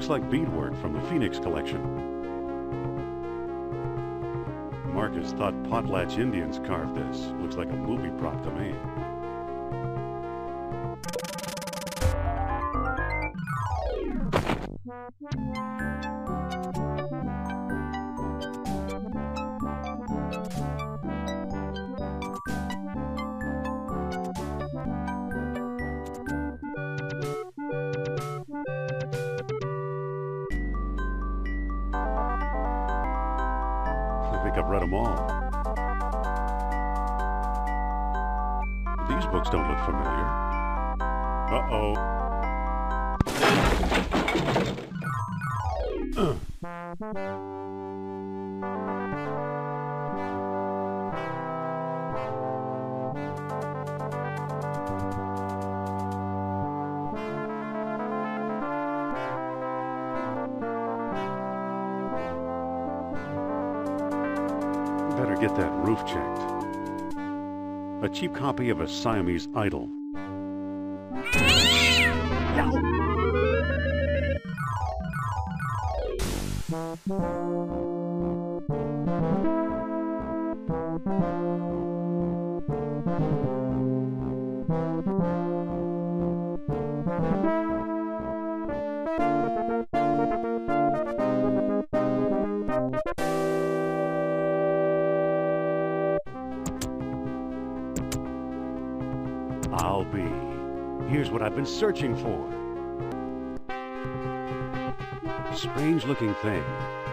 Looks like beadwork from the Phoenix collection. Marcus thought Potlatch Indians carved this. Looks like a movie prop to me. That checked. A cheap copy of a Siamese idol. I'll Searching for. Strange looking thing.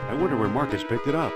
I wonder where Marcus picked it up.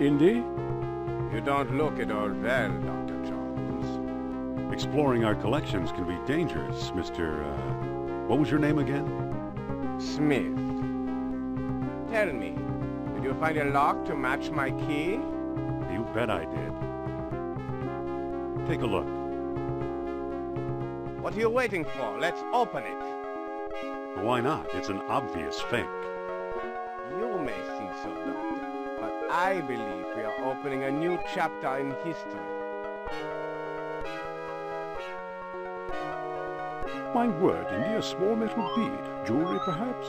Indy? You don't look at all well, Dr. Jones. Exploring our collections can be dangerous, Mr. Uh, what was your name again? Smith. Tell me, did you find a lock to match my key? You bet I did. Take a look. What are you waiting for? Let's open it. Why not? It's an obvious fake. You may think so, Doctor, I believe we are opening a new chapter in history. My word, Indy, a small metal bead. Jewelry, perhaps?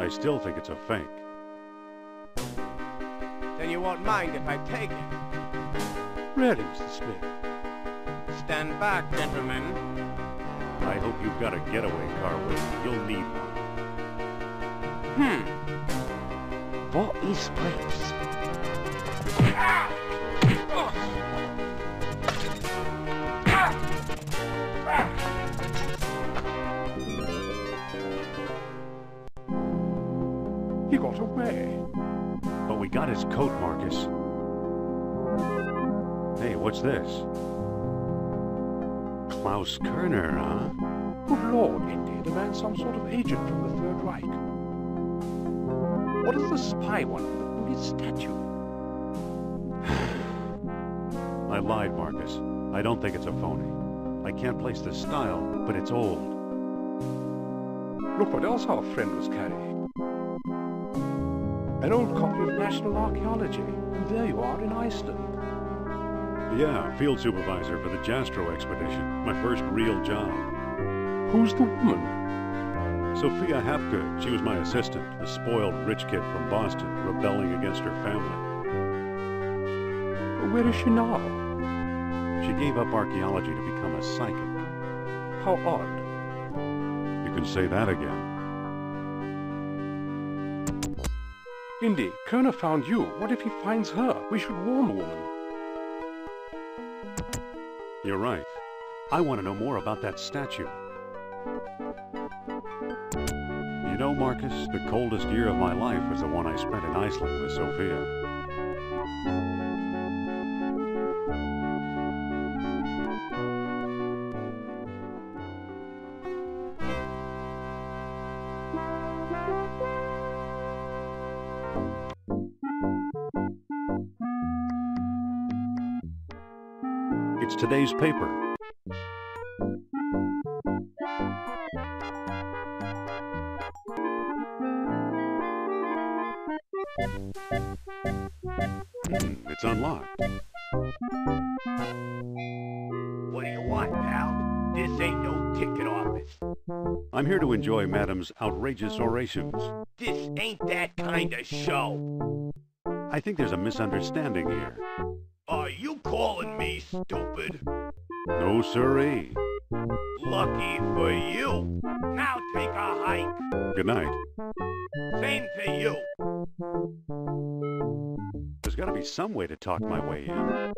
I still think it's a fake. Then you won't mind if I take it. Really, Mr. Smith? Stand back, gentlemen. I hope you've got a getaway car with you. You'll need one. Hmm. What is place? He got away. But we got his coat, Marcus. Hey, what's this? Klaus Kerner, huh? Good lord, Indy, the man's some sort of agent from the Third Reich. What does the spy want with Buddhist statue? I lied, Marcus. I don't think it's a phony. I can't place the style, but it's old. Look what else our friend was carrying. An old copy of National Archaeology. And there you are in Iceland. Yeah, field supervisor for the Jastro expedition. My first real job. Who's the woman? Sophia Hapgood. She was my assistant, a spoiled rich kid from Boston, rebelling against her family. Where is she now? She gave up archaeology to become a psychic. How odd. You can say that again. Indy, Kerner found you. What if he finds her? We should warn the woman. You're right. I want to know more about that statue. You know, Marcus, the coldest year of my life was the one I spent in Iceland with Sophia. It's today's paper. Unlocked. What do you want, pal? This ain't no ticket office. I'm here to enjoy Madam's outrageous orations. This ain't that kind of show. I think there's a misunderstanding here. Are you calling me stupid? No siree. Lucky for you. Now take a hike. Good night. Same to you. There's got to be some way to talk my way in.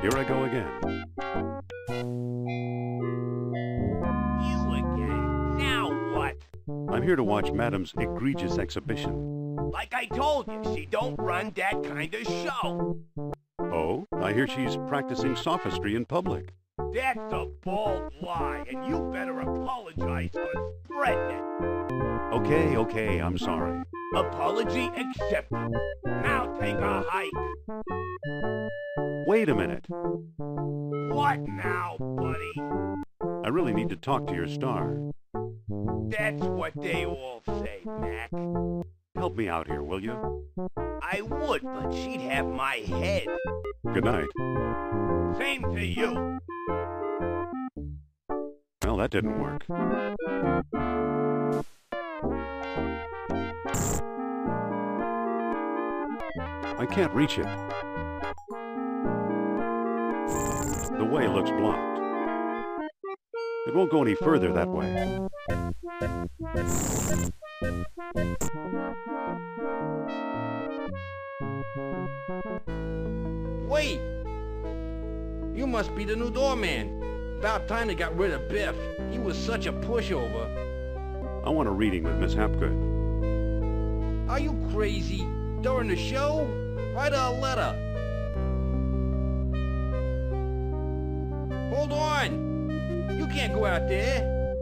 Here I go again. You again. Now what? I'm here to watch Madam's egregious exhibition. Like I told you, she don't run that kind of show. Oh, I hear she's practicing sophistry in public. That's a bald lie, and you better apologize for spreading it. Okay, okay, I'm sorry. Apology accepted. Now take a hike. Wait a minute. What now, buddy? I really need to talk to your star. That's what they all say, Mac. Help me out here, will you? I would, but she'd have my head. Good night. Same to you. Well, that didn't work. I can't reach it. The way looks blocked. It won't go any further that way. Wait! You must be the new doorman. About time they got rid of Biff. He was such a pushover. I want a reading with Miss Hapgood. Are you crazy? During the show? Write her a letter. Hold on! You can't go out there.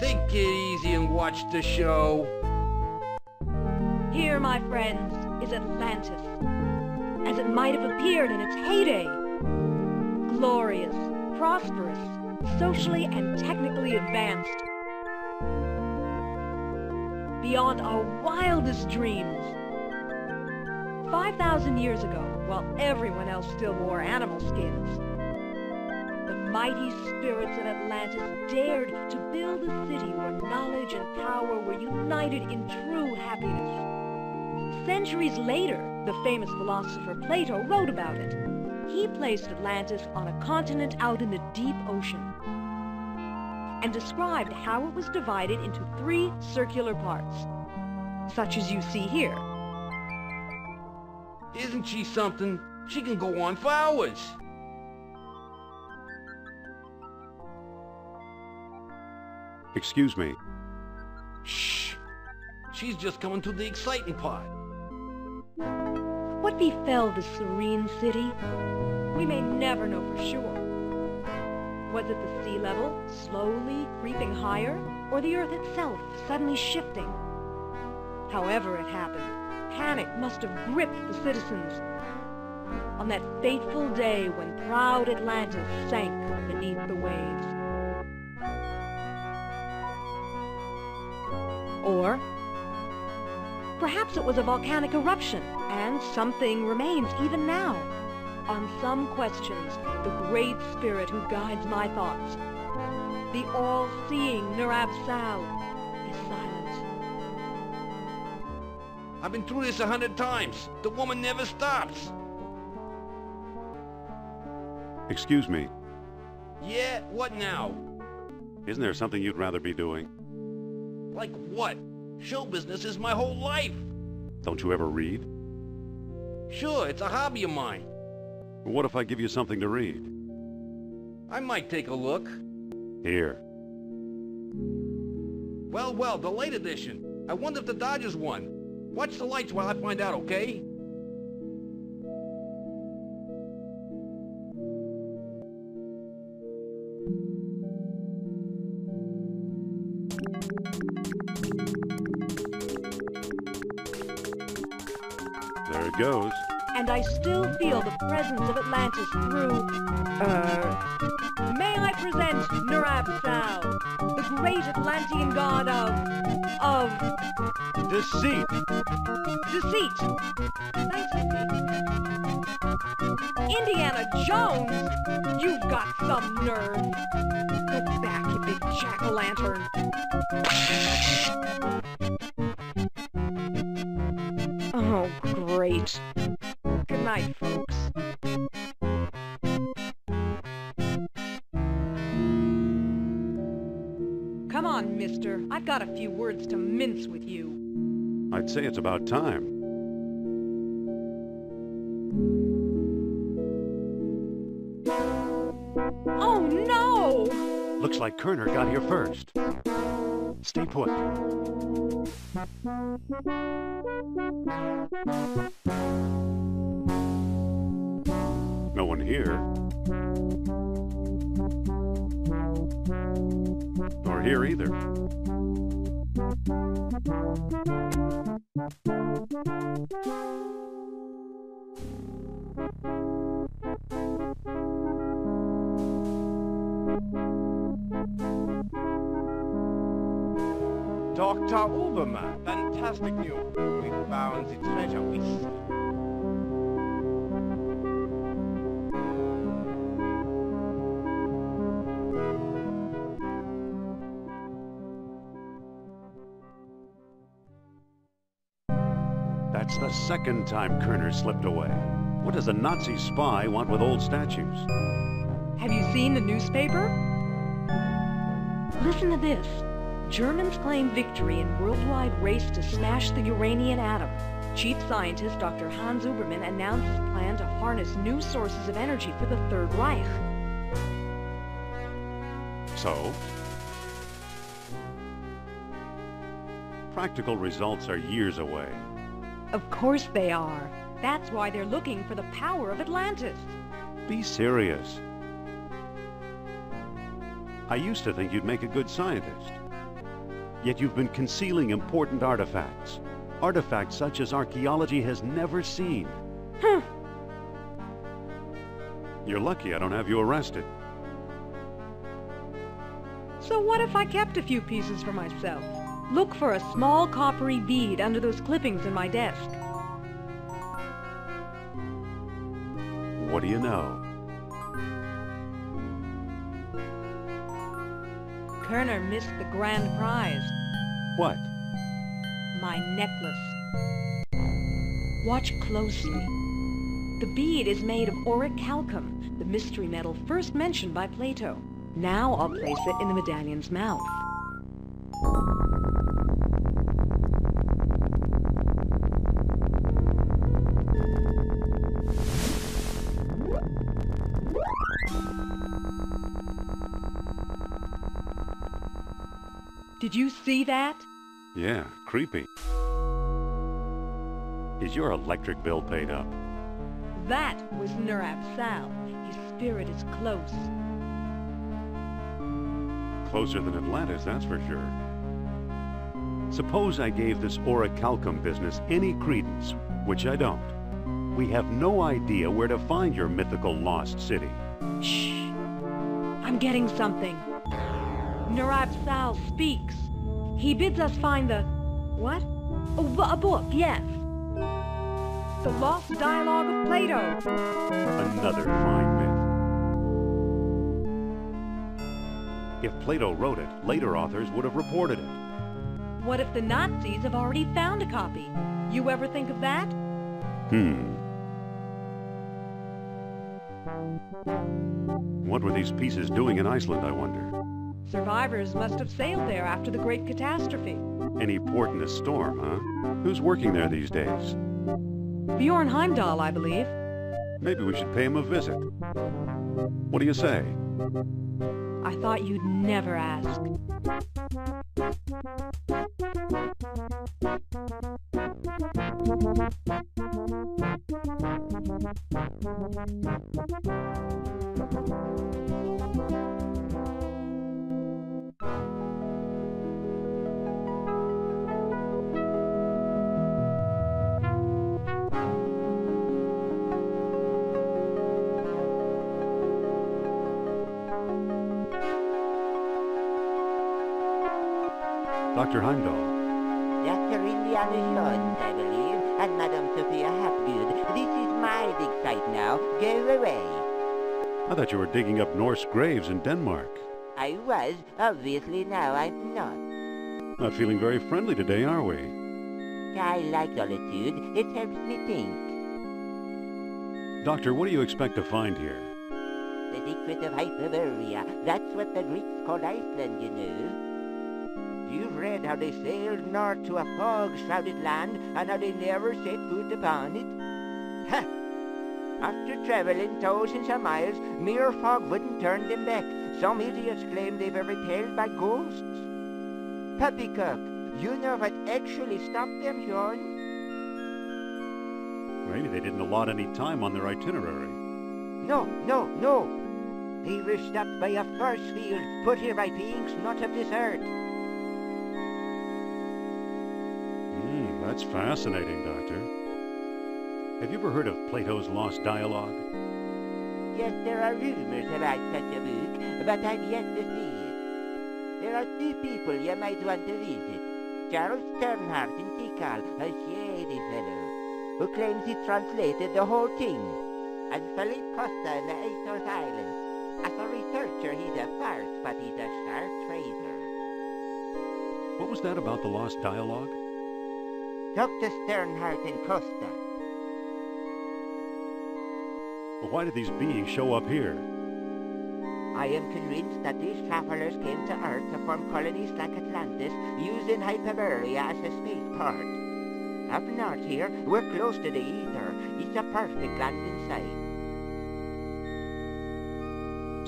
Take it easy and watch the show. Here, my friends, is Atlantis, as it might have appeared in its heyday. Glorious, prosperous, socially and technically advanced. Beyond our wildest dreams. 5,000 years ago, while everyone else still wore animal skins, the mighty spirits of Atlantis dared to build a city where knowledge and power were united in true happiness. Centuries later, the famous philosopher Plato wrote about it. He placed Atlantis on a continent out in the deep ocean and described how it was divided into three circular parts, such as you see here. Isn't she something? She can go on for hours. Excuse me. Shh. She's just coming to the exciting part. What befell the serene city? We may never know for sure. Was it the sea level slowly creeping higher, or the earth itself suddenly shifting? However it happened, panic must have gripped the citizens on that fateful day when proud Atlantis sank beneath the waves. Or perhaps it was a volcanic eruption, and something remains even now. On some questions, the great spirit who guides my thoughts, the all-seeing Nurab Sal, is silent. I've been through this a hundred times. The woman never stops. Excuse me, Yeah, what now? isn't there something you'd rather be doing? Like what? Show business is my whole life. Don't you ever read? Sure, it's a hobby of mine. What if I give you something to read? I might take a look. Here. Well, well, the late edition. I wonder if the Dodgers won. Watch the lights while I find out, okay? There it goes. And I still feel the presence of Atlantis through... Uh... May I present Nurab Sal, the great Atlantean god of... of... Deceit! deceit. Thanks. Indiana Jones! You've got some nerve. Go back, you big jack-o'-lantern. Oh, great. Night, folks. Come on, mister. I've got a few words to mince with you. I'd say it's about time. Oh, no! Looks like Kerner got here first. Stay put. No one here. Nor here either. Dr. Uberman, fantastic news. We found the treasure we seek. That's the second time Kerner slipped away. What does a Nazi spy want with old statues? Have you seen the newspaper? Listen to this. Germans claim victory in worldwide race to smash the uranium atom. Chief scientist Dr. Hans Uberman announced his plan to harness new sources of energy for the Third Reich. So? Practical results are years away. Of course they are. That's why they're looking for the power of Atlantis. Be serious. I used to think you'd make a good scientist. Yet you've been concealing important artifacts. Artifacts such as archaeology has never seen. Huh. You're lucky I don't have you arrested. So what if I kept a few pieces for myself? Look for a small coppery bead under those clippings in my desk. What do you know? Kerner missed the grand prize, What? my necklace. Watch closely. The bead is made of auric orichalcum, the mystery metal first mentioned by Plato. Now I'll place it in the medallion's mouth. Did you see that? Yeah, creepy. Is your electric bill paid up? That was Nurab Sal. His spirit is close. Closer than Atlantis, that's for sure. Suppose I gave this orichalcum business any credence, which I don't. We have no idea where to find your mythical lost city. Shh. I'm getting something. Nurab Sal speaks. He bids us find the... What? Oh, a book, yes. The Lost Dialogue of Plato. Another fine myth. If Plato wrote it, later authors would have reported it. What if the Nazis have already found a copy? You ever think of that? Hmm. What were these pieces doing in Iceland, I wonder? Survivors must have sailed there after the great catastrophe. Any port in a storm, huh? Who's working there these days? Bjorn Heimdall, I believe. Maybe we should pay him a visit. What do you say? I thought you'd never ask. Digging up Norse graves in Denmark. I was. Obviously now I'm not. Not feeling very friendly today, are we? I like solitude. It helps me think. Doctor, what do you expect to find here? The secret of Hyperborea. That's what the Greeks called Iceland, you know. You've read how they sailed north to a fog-shrouded land and how they never set foot upon it? Ha! After traveling thousands of miles, mere fog wouldn't turn them back. Some idiots claim they were repelled by ghosts. Poppycock, you know what actually stopped them, John? Maybe they didn't allot any time on their itinerary. No, no, no. They were stopped by a force field put here by beings not of this earth. Hmm, that's fascinating, Doctor. Have you ever heard of Plato's Lost Dialogue? Yes, there are rumors about such a book, but I've yet to see it. There are two people you might want to visit. Charles Sternhardt in Tikal, a shady fellow, who claims he translated the whole thing. And Philippe Costa in the Azores Islands. As a researcher, he's a farce, but he's a sharp trader. What was that about the Lost Dialogue? Dr. Sternhardt and Costa. Well, why did these beings show up here? I am convinced that these travelers came to Earth to form colonies like Atlantis, using Hyperborea as a spaceport. Up north here, we're close to the ether. It's a perfect landing site.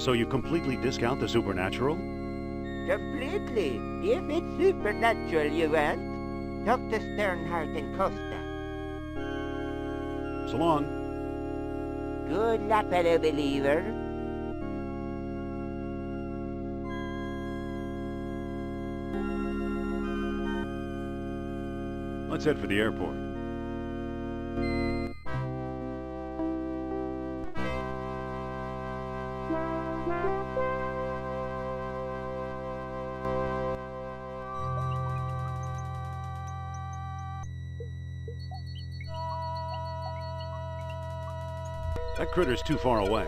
So you completely discount the supernatural? Completely. If it's supernatural you want. Dr. Sternhardt and Costa. So long. Good luck, fellow believer. Let's head for the airport. Critter's too far away.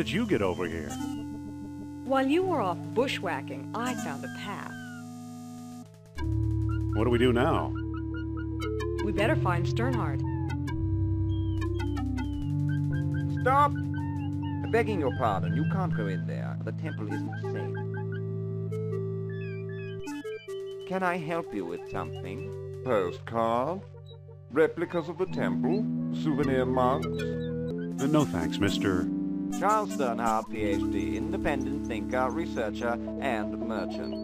Did you get over here? While you were off bushwhacking, I found a path. What do we do now? We better find Sternhardt. Stop! Begging your pardon, you can't go in there. The temple isn't safe. Can I help you with something? Postcard? Replicas of the temple? Souvenir mugs? Uh, no thanks, Mr. Charles Sternhardt, PhD, independent thinker, researcher, and merchant.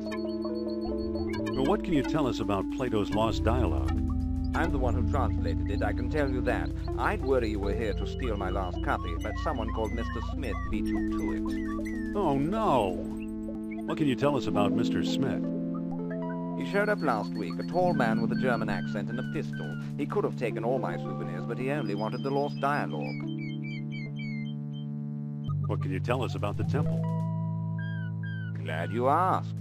Well, what can you tell us about Plato's Lost Dialogue? I'm the one who translated it, I can tell you that. I'd worry you were here to steal my last copy, but someone called Mr. Smith beat you to it. Oh, no! What can you tell us about Mr. Smith? He showed up last week, a tall man with a German accent and a pistol. He could have taken all my souvenirs, but he only wanted the lost dialogue. What can you tell us about the temple? Glad you asked.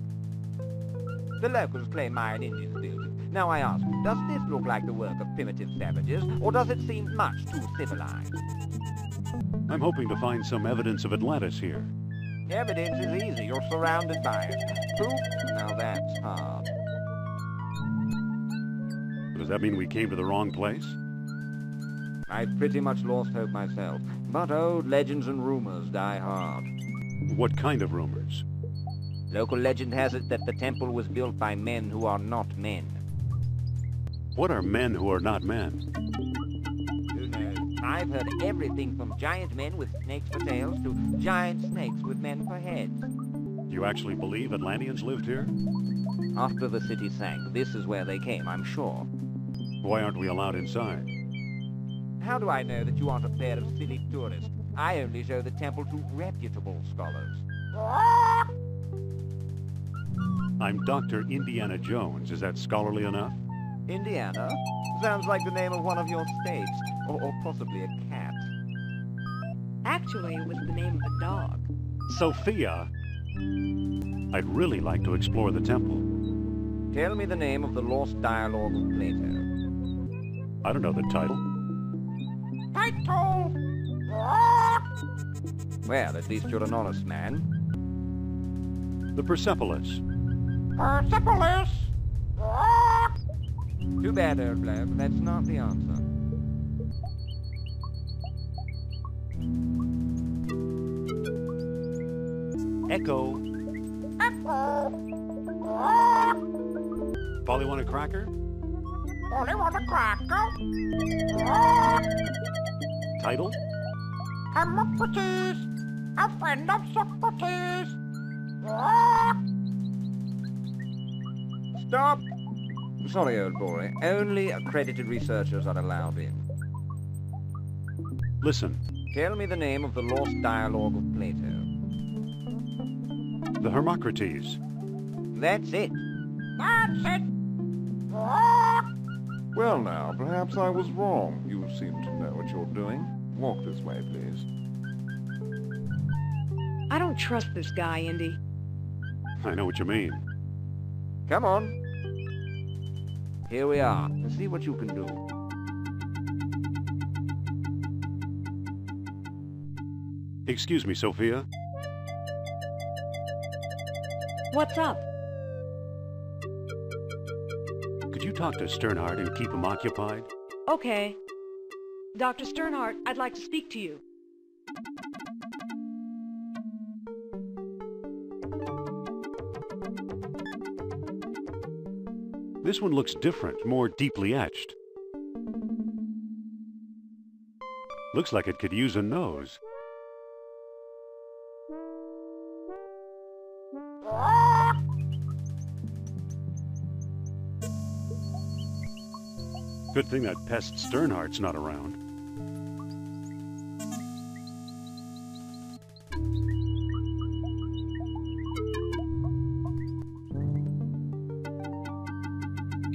The locals claim Mayan Indians built it. Now I ask, does this look like the work of primitive savages, or does it seem much too civilized? I'm hoping to find some evidence of Atlantis here. Evidence is easy. You're surrounded by it. Proof? Now that's hard. Does that mean we came to the wrong place? I've pretty much lost hope myself, but old legends and rumors die hard. What kind of rumors? Local legend has it that the temple was built by men who are not men. What are men who are not men? Who knows? I've heard everything from giant men with snakes for tails to giant snakes with men for heads. Do you actually believe Atlanteans lived here? After the city sank, this is where they came, I'm sure. Why aren't we allowed inside? How do I know that you aren't a pair of silly tourists? I only show the temple to reputable scholars. I'm Dr. Indiana Jones. Is that scholarly enough? Indiana? Sounds like the name of one of your states, or, or possibly a cat. Actually, it was the name of a dog. Sophia! I'd really like to explore the temple. Tell me the name of the lost dialogue of Plato. I don't know the title. Title! Well, at least you're an honest man. The Persepolis. Persepolis! Too bad, old. That's not the answer. Echo. Echo. Polly want a cracker? Polly want a cracker. Title? Hermocrates, a friend of Socrates. Stop! Sorry, old boy. Only accredited researchers are allowed in. Listen. Tell me the name of the lost dialogue of Plato. The Hermocrates. That's it. That's it. Well now, perhaps I was wrong. You seem to know what you're doing. Walk this way, please. I don't trust this guy, Indy. I know what you mean. Come on. Here we are. Let's see what you can do. Excuse me, Sophia. What's up? Could you talk to Sternhardt and keep him occupied? Okay. Dr. Sternhardt, I'd like to speak to you. This one looks different, more deeply etched. Looks like it could use a nose. Good thing that pest Sternhardt's not around.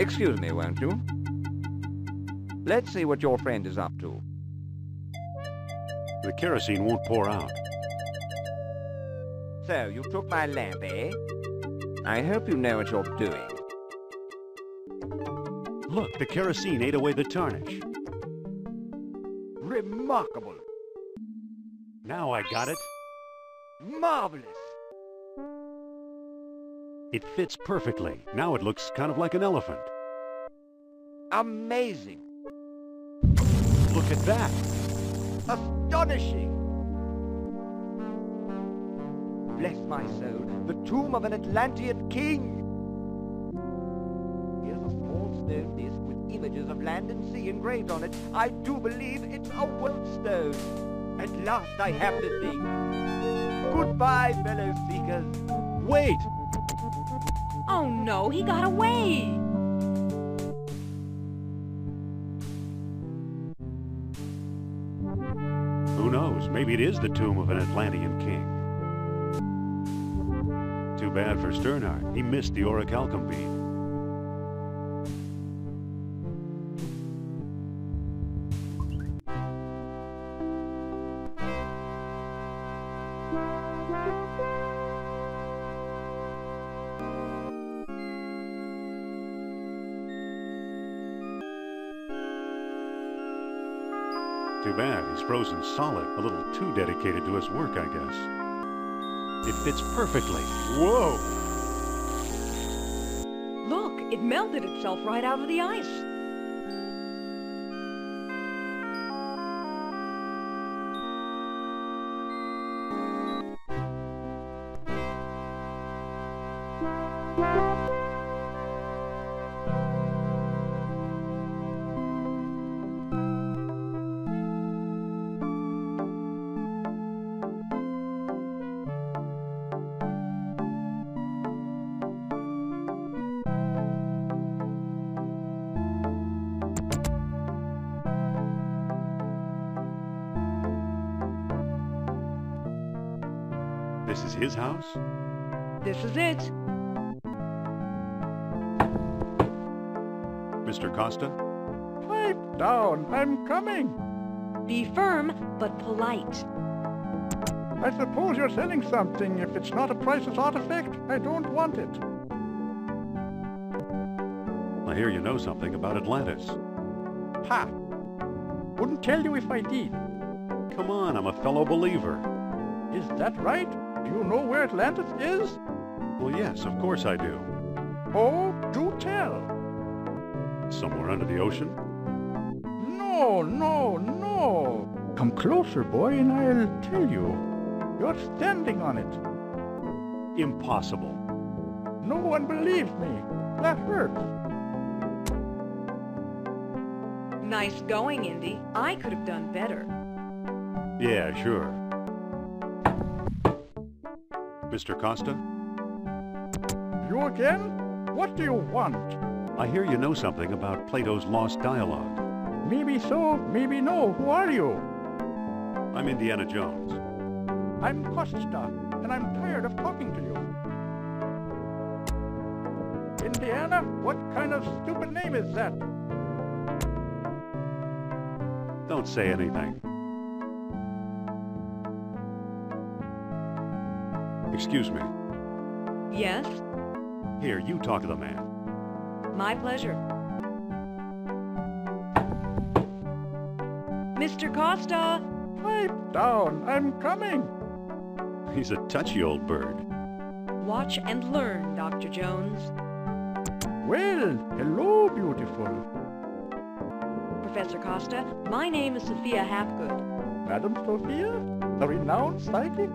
Excuse me, won't you? Let's see what your friend is up to. The kerosene won't pour out. So, you took my lamp, eh? I hope you know what you're doing. Look, the kerosene ate away the tarnish. Remarkable. Now I got it. Marvelous. It fits perfectly. Now it looks kind of like an elephant. Amazing. Look at that. Astonishing. Bless my soul, the tomb of an Atlantean king. Here's a small stone disc with images of land and sea engraved on it. I do believe it's a world stone. At last I have the thing. Goodbye, fellow seekers. Wait! Oh no, he got away! Who knows? Maybe it is the tomb of an Atlantean king. Too bad for Sternhardt. He missed the orichalcum bead. Too bad. He's frozen solid. A little too dedicated to his work, I guess. It fits perfectly. Whoa! Look, it melted itself right out of the ice. Is it. Mr. Costa? Pipe down, I'm coming. Be firm, but polite. I suppose you're selling something. If it's not a priceless artifact, I don't want it. I hear you know something about Atlantis. Ha! Wouldn't tell you if I did. Come on, I'm a fellow believer. Is that right? Do you know where Atlantis is? Well, yes, of course I do. Oh, do tell. Somewhere under the ocean? No, no, no. Come closer, boy, and I'll tell you. You're standing on it. Impossible. No one believes me. That hurts. Nice going, Indy. I could have done better. Yeah, sure. Mr. Costa? You again? What do you want? I hear you know something about Plato's Lost Dialogue. Maybe so, maybe no. Who are you? I'm Indiana Jones. I'm Costa, and I'm tired of talking to you. Indiana? What kind of stupid name is that? Don't say anything. Excuse me. Yes? Here, you talk to the man. My pleasure. Mr. Costa! Pipe down, I'm coming. He's a touchy old bird. Watch and learn, Dr. Jones. Well, hello, beautiful. Professor Costa, my name is Sophia Hapgood. Madam Sophia? The renowned psychic?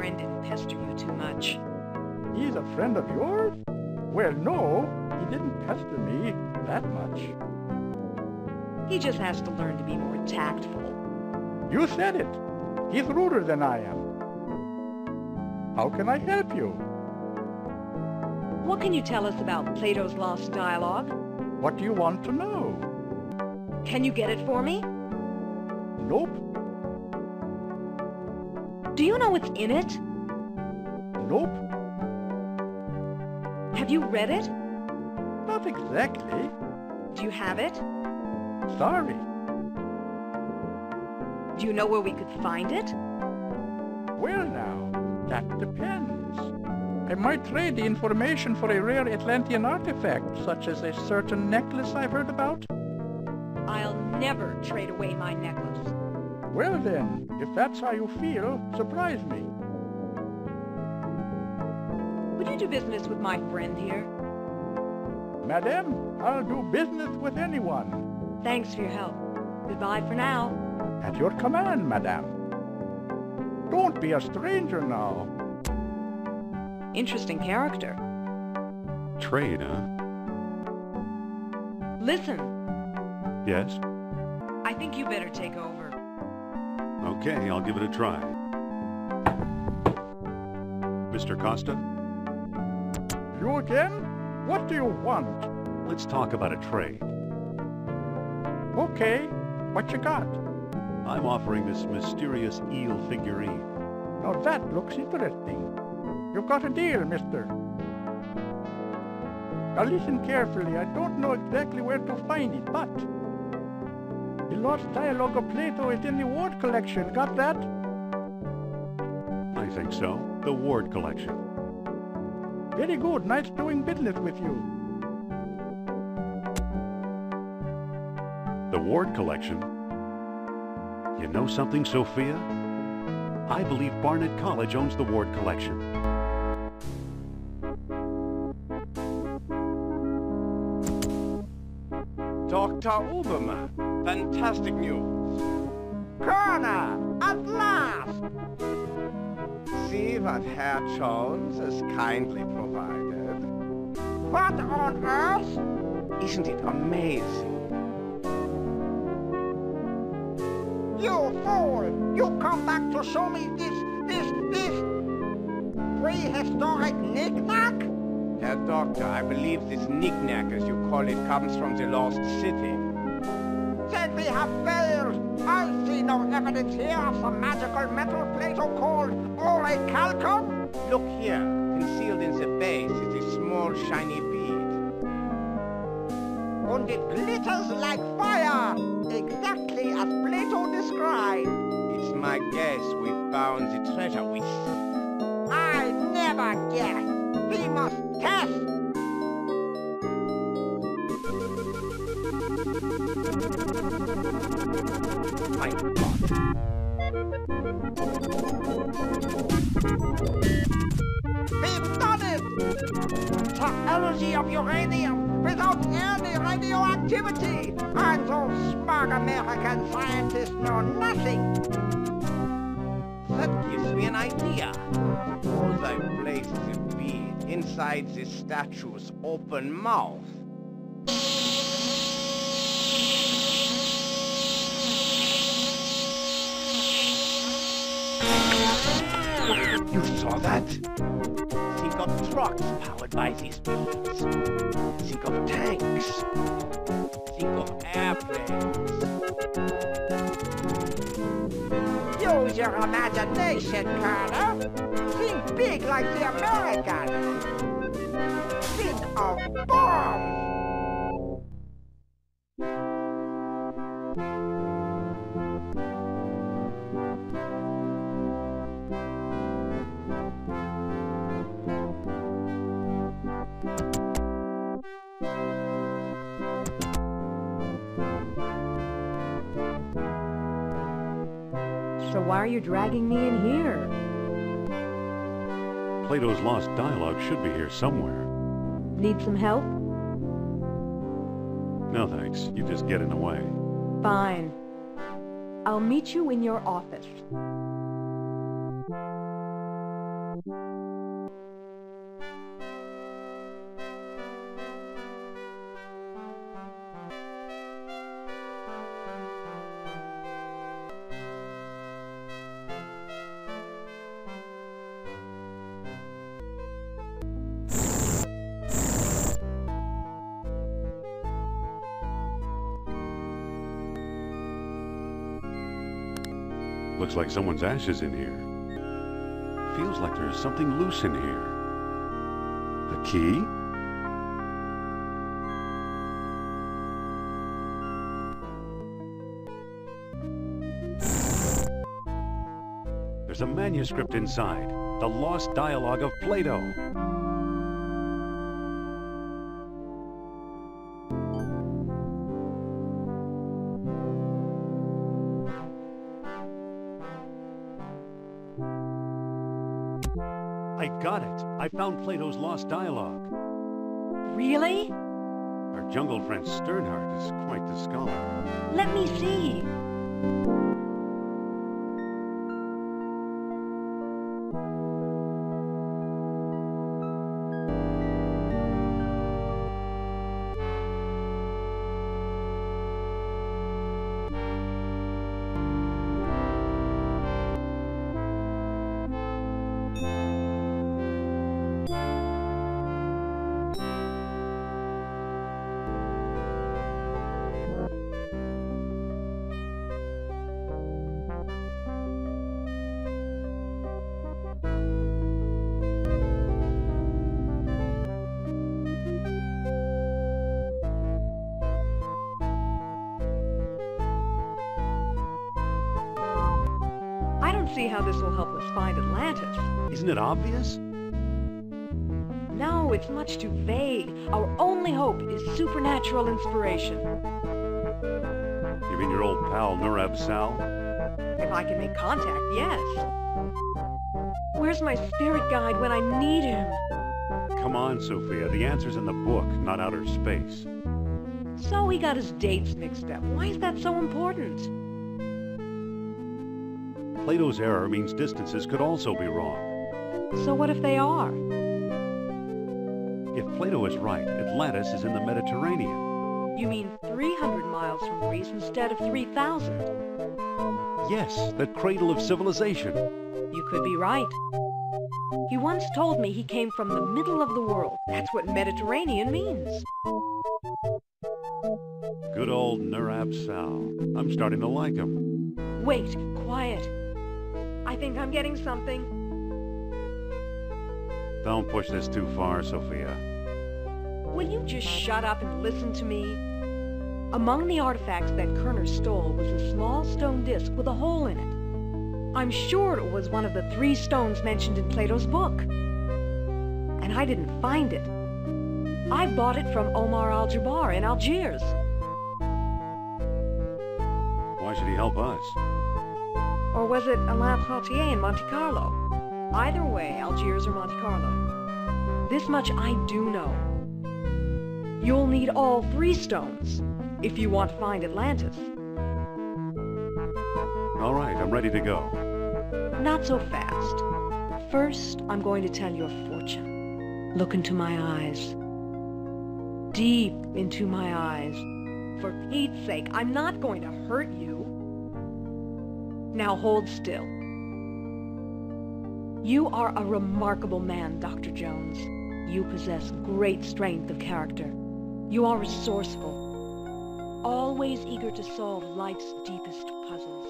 Friend didn't pester you too much. He's a friend of yours? Well, no, he didn't pester me that much. He just has to learn to be more tactful. You said it. He's ruder than I am. How can I help you? What can you tell us about Plato's Lost Dialogue? What do you want to know? Can you get it for me? Nope. Do you know what's in it? Nope. Have you read it? Not exactly. Do you have it? Sorry. Do you know where we could find it? Well now, that depends. I might trade the information for a rare Atlantean artifact, such as a certain necklace I've heard about. I'll never trade away my necklace. Well then, if that's how you feel, surprise me. Would you do business with my friend here? Madame, I'll do business with anyone. Thanks for your help. Goodbye for now. At your command, madame. Don't be a stranger now. Interesting character. Trade, huh? Listen, Yes? I think you better take over. Okay, I'll give it a try. Mr. Costa, You again? What do you want? let's talk about a trade. Okay, what you got? I'm offering this mysterious eel figurine. Now that looks interesting. You've got a deal, mister. Now listen carefully. I don't know exactly where to find it, but lost dialogue of Plato is in the Ward collection. Got that? I think so. The Ward Collection. Very good. Nice doing business with you. The Ward Collection? You know something, Sophia? I believe Barnett College owns the Ward Collection. Dr. Ubermann, fantastic news. Kerner, at last! See what Herr Jones has kindly provided. What on earth? Isn't it amazing? You fool! You come back to show me this, this, this prehistoric knick-knack? Herr Doctor, I believe this knick-knack, as you call it, comes from the lost city. Have failed. I see no evidence here of some magical metal Plato called orichalcum. Look here, concealed in the base is a small shiny bead. And it glitters like fire, exactly as Plato described. It's my guess we found the treasure with. I never guess. We must test. We've done it! The energy of uranium without any radioactivity! And those smart American scientists know nothing! That gives me an idea. Suppose I place the bead inside the statue's open mouth. You saw that? Think of trucks powered by these beads. Think of tanks. Think of airplanes. Use your imagination, Colonel! Think big like the Americans! Think of bombs! Are you dragging me in here? Plato's Lost Dialogue should be here somewhere. Need some help? No thanks, you just get in the way. Fine. I'll meet you in your office. Like someone's ashes in here. Feels like there's something loose in here. A key? There's a manuscript inside. The Lost Dialogue of Plato. Found Plato's Lost Dialogue. Really? Our jungle friend Sternhart is quite the scholar. Let me see. It obvious? No, it's much too vague. Our only hope is supernatural inspiration. You mean your old pal Nur-Ab-Sal? If I can make contact, yes. Where's my spirit guide when I need him? Come on, Sophia. The answer's in the book, not outer space. So he got his dates mixed up. Why is that so important? Plato's error means distances could also be wrong. So what if they are? If Plato is right, Atlantis is in the Mediterranean. You mean 300 miles from Greece instead of 3,000? Yes, the cradle of civilization. You could be right. He once told me he came from the middle of the world. That's what Mediterranean means. Good old Nurab Sal. I'm starting to like him. Wait, quiet. I think I'm getting something. Don't push this too far, Sophia. Will you just shut up and listen to me? Among the artifacts that Kerner stole was a small stone disc with a hole in it. I'm sure it was one of the three stones mentioned in Plato's book. And I didn't find it. I bought it from Omar al-Jabbar in Algiers. Why should he help us? Or was it Alain Trottier in Monte Carlo? Either way, Algiers or Monte Carlo. This much I do know. You'll need all three stones if you want to find Atlantis. All right, I'm ready to go. Not so fast. First, I'm going to tell your fortune. Look into my eyes. Deep into my eyes. For Pete's sake, I'm not going to hurt you. Now hold still. You are a remarkable man, Dr. Jones. You possess great strength of character. You are resourceful, always eager to solve life's deepest puzzles.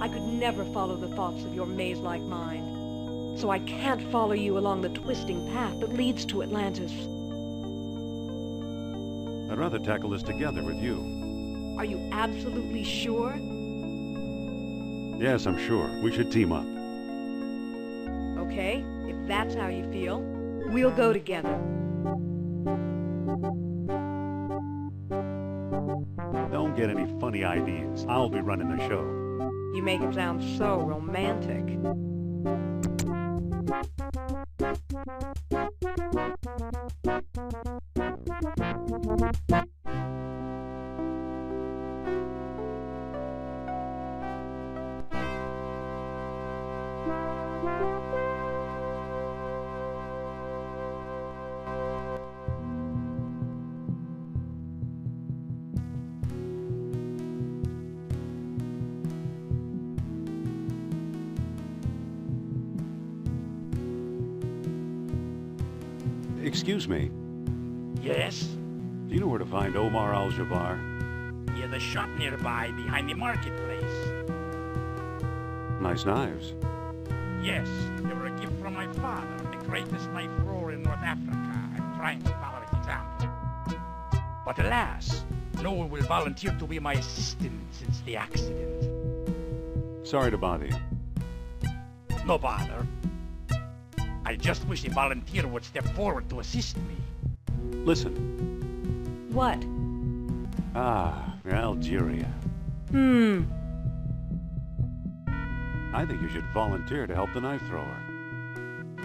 I could never follow the thoughts of your maze-like mind, so I can't follow you along the twisting path that leads to Atlantis. I'd rather tackle this together with you. Are you absolutely sure? Yes, I'm sure. We should team up. Okay, if that's how you feel, we'll go together. Don't get any funny ideas. I'll be running the show. You make it sound so romantic. Nice knives. Yes, they were a gift from my father, the greatest knife thrower in North Africa. I'm trying to follow his example. But alas, no one will volunteer to be my assistant since the accident. Sorry to bother you. No bother. I just wish a volunteer would step forward to assist me. Listen. What? Ah, Algeria. Hmm. I think you should volunteer to help the knife thrower.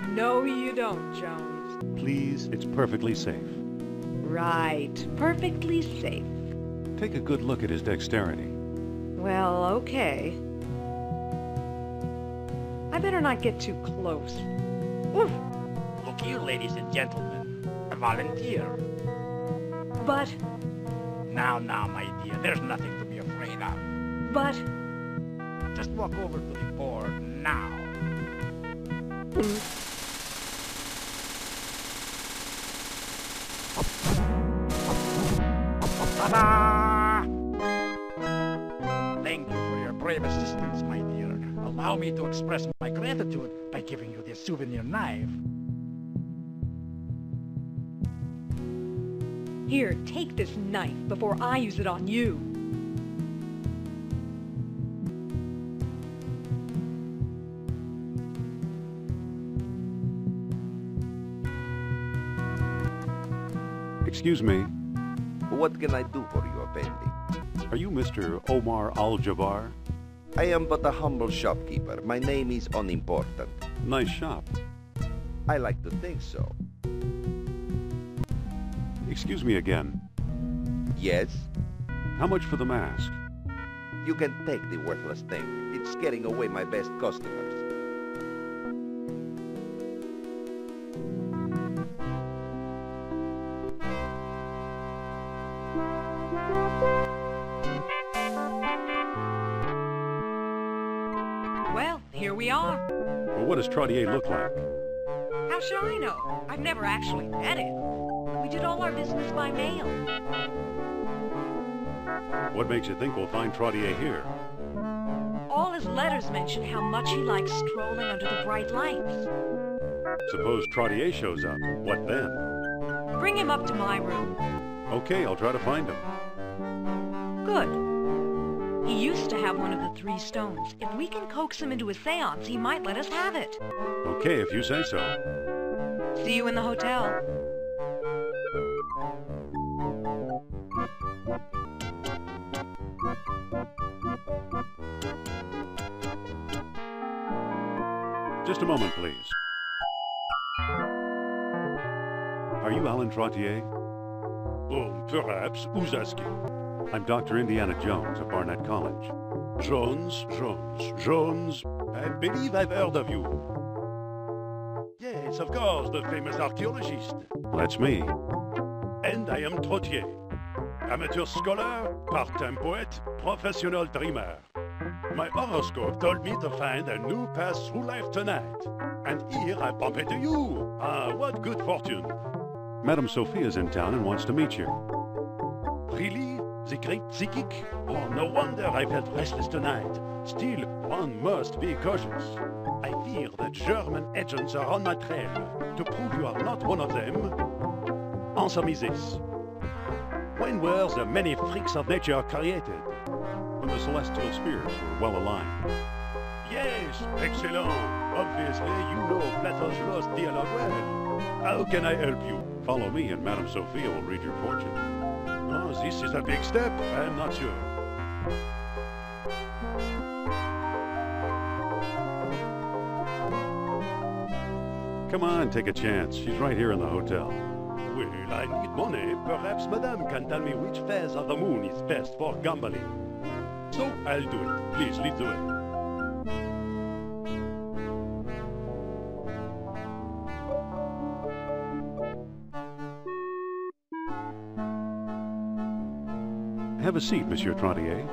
No, you don't, Jones. Please, it's perfectly safe. Right. Perfectly safe. Take a good look at his dexterity. Well, okay. I better not get too close. Oof. Look here, ladies and gentlemen. A volunteer. But, Now, now, my dear, there's nothing to be afraid of. but... Just walk over to the board now. Thank you for your brave assistance, my dear. Allow me to express my gratitude by giving you this souvenir knife. Here, take this knife before I use it on you. Excuse me, What can I do for you, Effendi? are you Mr. Omar Al-Jabbar? I am but a humble shopkeeper. My name is unimportant. Nice shop. I like to think so. Excuse me again. Yes? How much for the mask? You can take the worthless thing. It's scaring away my best customers. Trottier look like? How should I know? I've never actually met him. We did all our business by mail. What makes you think we'll find Trottier here? All his letters mention how much he likes strolling under the bright lights. Suppose Trottier shows up. What then? Bring him up to my room. Okay, I'll try to find him. Good. He used to have one of the three stones. If we can coax him into a seance, he might let us have it. Okay, if you say so. See you in the hotel. Just a moment, please. Are you Alain Trottier? Oh, perhaps. Who's asking? I'm Dr. Indiana Jones of Barnett College. Jones, Jones, Jones. I believe I've heard of you. Yes, of course, the famous archaeologist. That's me. And I am Trottier. Amateur scholar, part-time poet, professional dreamer. My horoscope told me to find a new path through life tonight. And here I bump into you. Ah, what good fortune. Madame Sophia's in town and wants to meet you. Really? The great psychic? Oh, no wonder I felt restless tonight. Still, one must be cautious. I fear that German agents are on my trail. To prove you are not one of them, answer me this. When were the many freaks of nature created? When the celestial spheres were well aligned. Yes, excellent. Obviously, you know Plato's lost dialogue well. How can I help you? Follow me and Madame Sophia will read your fortune. Oh, this is a big step. I'm not sure. Come on, take a chance. She's right here in the hotel. Well, I need money. Perhaps Madame can tell me which phase of the moon is best for gambling. So, I'll do it. Please lead the way. Have a seat, Monsieur Trottier.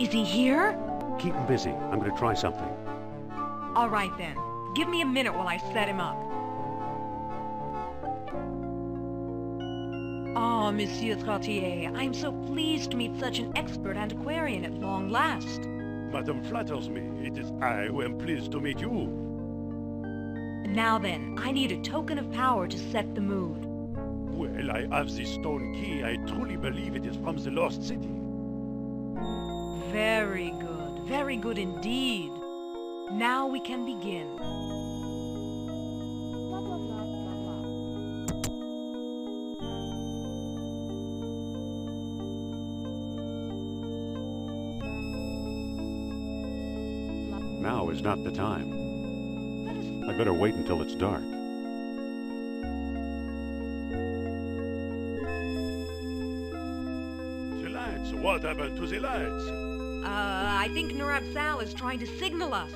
Is he here? Keep him busy. I'm going to try something. All right then. Give me a minute while I set him up. Oh, Monsieur Trottier, I'm so pleased to meet such an expert antiquarian at long last. Madame flatters me. It is I who am pleased to meet you. Now then, I need a token of power to set the mood. Well, I have this stone key. I truly believe it is from the lost city. Very good, very good indeed. Now we can begin. Now is not the time. I better wait until it's dark. The lights. What happened to the lights? Uh, I think Nur-Ab-Sal is trying to signal us.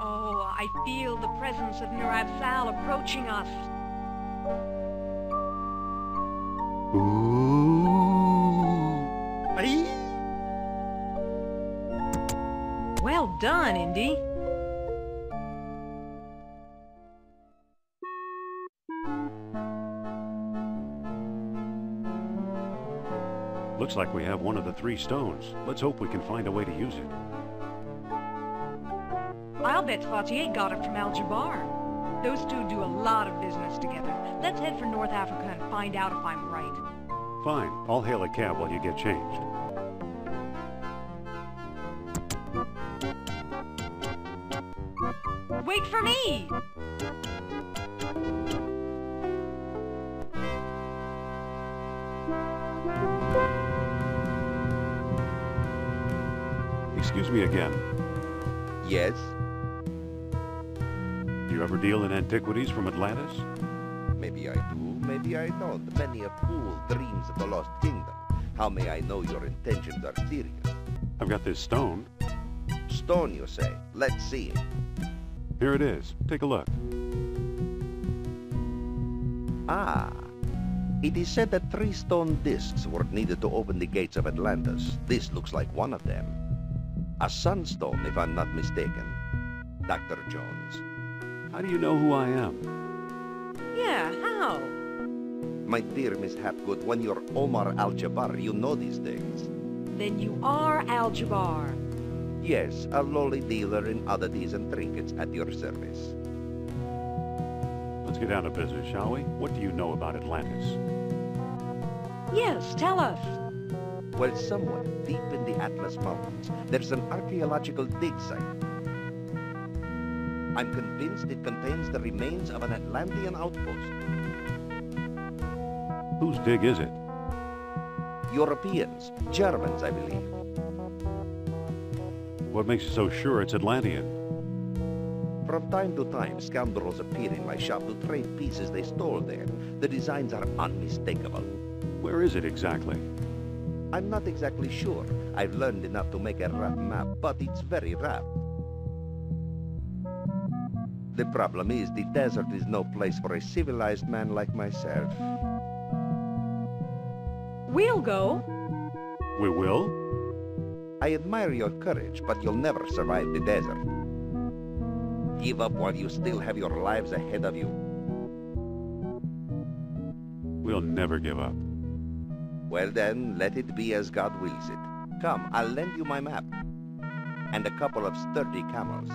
Oh, I feel the presence of Nurab Sal approaching us. Looks like we have one of the three stones. Let's hope we can find a way to use it. I'll bet Trottier got it from Al-Jabbar. Those two do a lot of business together. Let's head for North Africa and find out if I'm right. Fine. I'll hail a cab while you get changed. Wait for me! Antiquities from Atlantis? Maybe I do, maybe I don't. Many a fool dreams of the lost kingdom. How may I know your intentions are serious? I've got this stone. Stone, you say? Let's see it. Here it is. Take a look. Ah. It is said that three stone discs were needed to open the gates of Atlantis. This looks like one of them. A sunstone, if I'm not mistaken. Dr. Jones. How do you know who I am? Yeah, how? My dear Miss Hapgood, when you're Omar Al-Jabbar, you know these things. Then you are Al-Jabbar. Yes, a lowly dealer in oddities and trinkets at your service. Let's get down to business, shall we? What do you know about Atlantis? Yes, tell us. Well, somewhere deep in the Atlas Mountains, there's an archaeological dig site. I'm convinced it contains the remains of an Atlantean outpost. Whose dig is it? Europeans, Germans, I believe. What makes you so sure it's Atlantean? From time to time, scoundrels appear in my shop to trade pieces they stole there. The designs are unmistakable. Where is it exactly? I'm not exactly sure. I've learned enough to make a rough map, but it's very rough. The problem is the desert is no place for a civilized man like myself. We'll go. We will? I admire your courage, but you'll never survive the desert. Give up while you still have your lives ahead of you. We'll never give up. Well then, let it be as God wills it. Come, I'll lend you my map. And a couple of sturdy camels.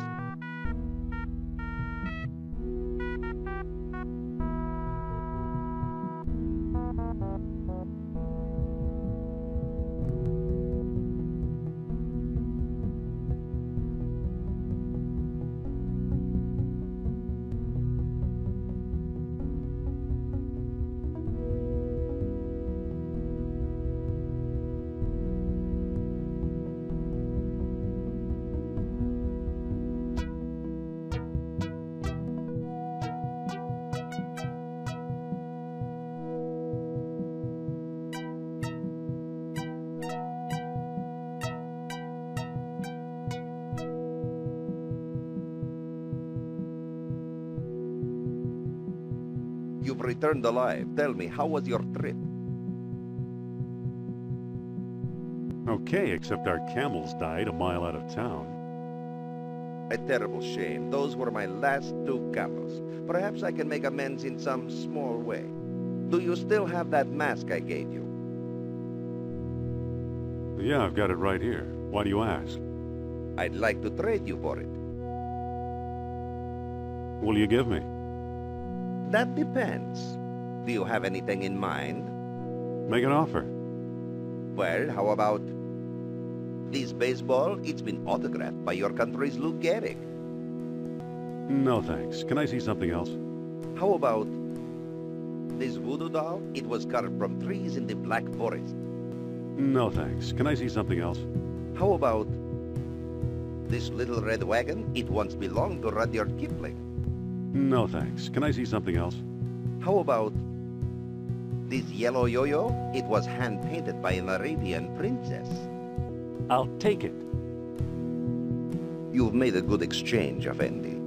Returned alive. Tell me, how was your trip? Okay, except our camels died a mile out of town. A terrible shame. Those were my last two camels. Perhaps I can make amends in some small way. Do you still have that mask I gave you? Yeah, I've got it right here. Why do you ask? I'd like to trade you for it. Will you give me? That depends. Do you have anything in mind? Make an offer. Well, how about this baseball? It's been autographed by your country's Lou Gehrig. No thanks. Can I see something else? How about this voodoo doll? It was carved from trees in the Black Forest. No thanks. Can I see something else? How about this little red wagon? It once belonged to Rudyard Kipling. No thanks. Can I see something else? How about this yellow yo-yo? It was hand-painted by an Arabian princess. I'll take it. You've made a good exchange, Effendi.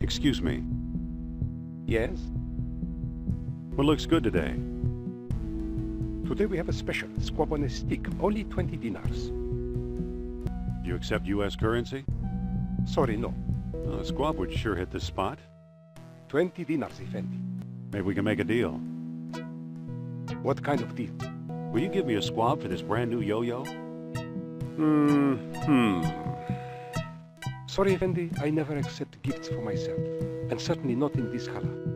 Excuse me. Yes? What looks good today? Today we have a special, squab on a stick, only 20 dinars. Do you accept U.S. currency? Sorry, no. Uh, squab would sure hit the spot. 20 dinars, Effendi. Maybe we can make a deal. What kind of deal? Will you give me a squab for this brand new yo-yo? Hmm. Hmm. Sorry, Effendi, I never accept gifts for myself. And certainly not in this color.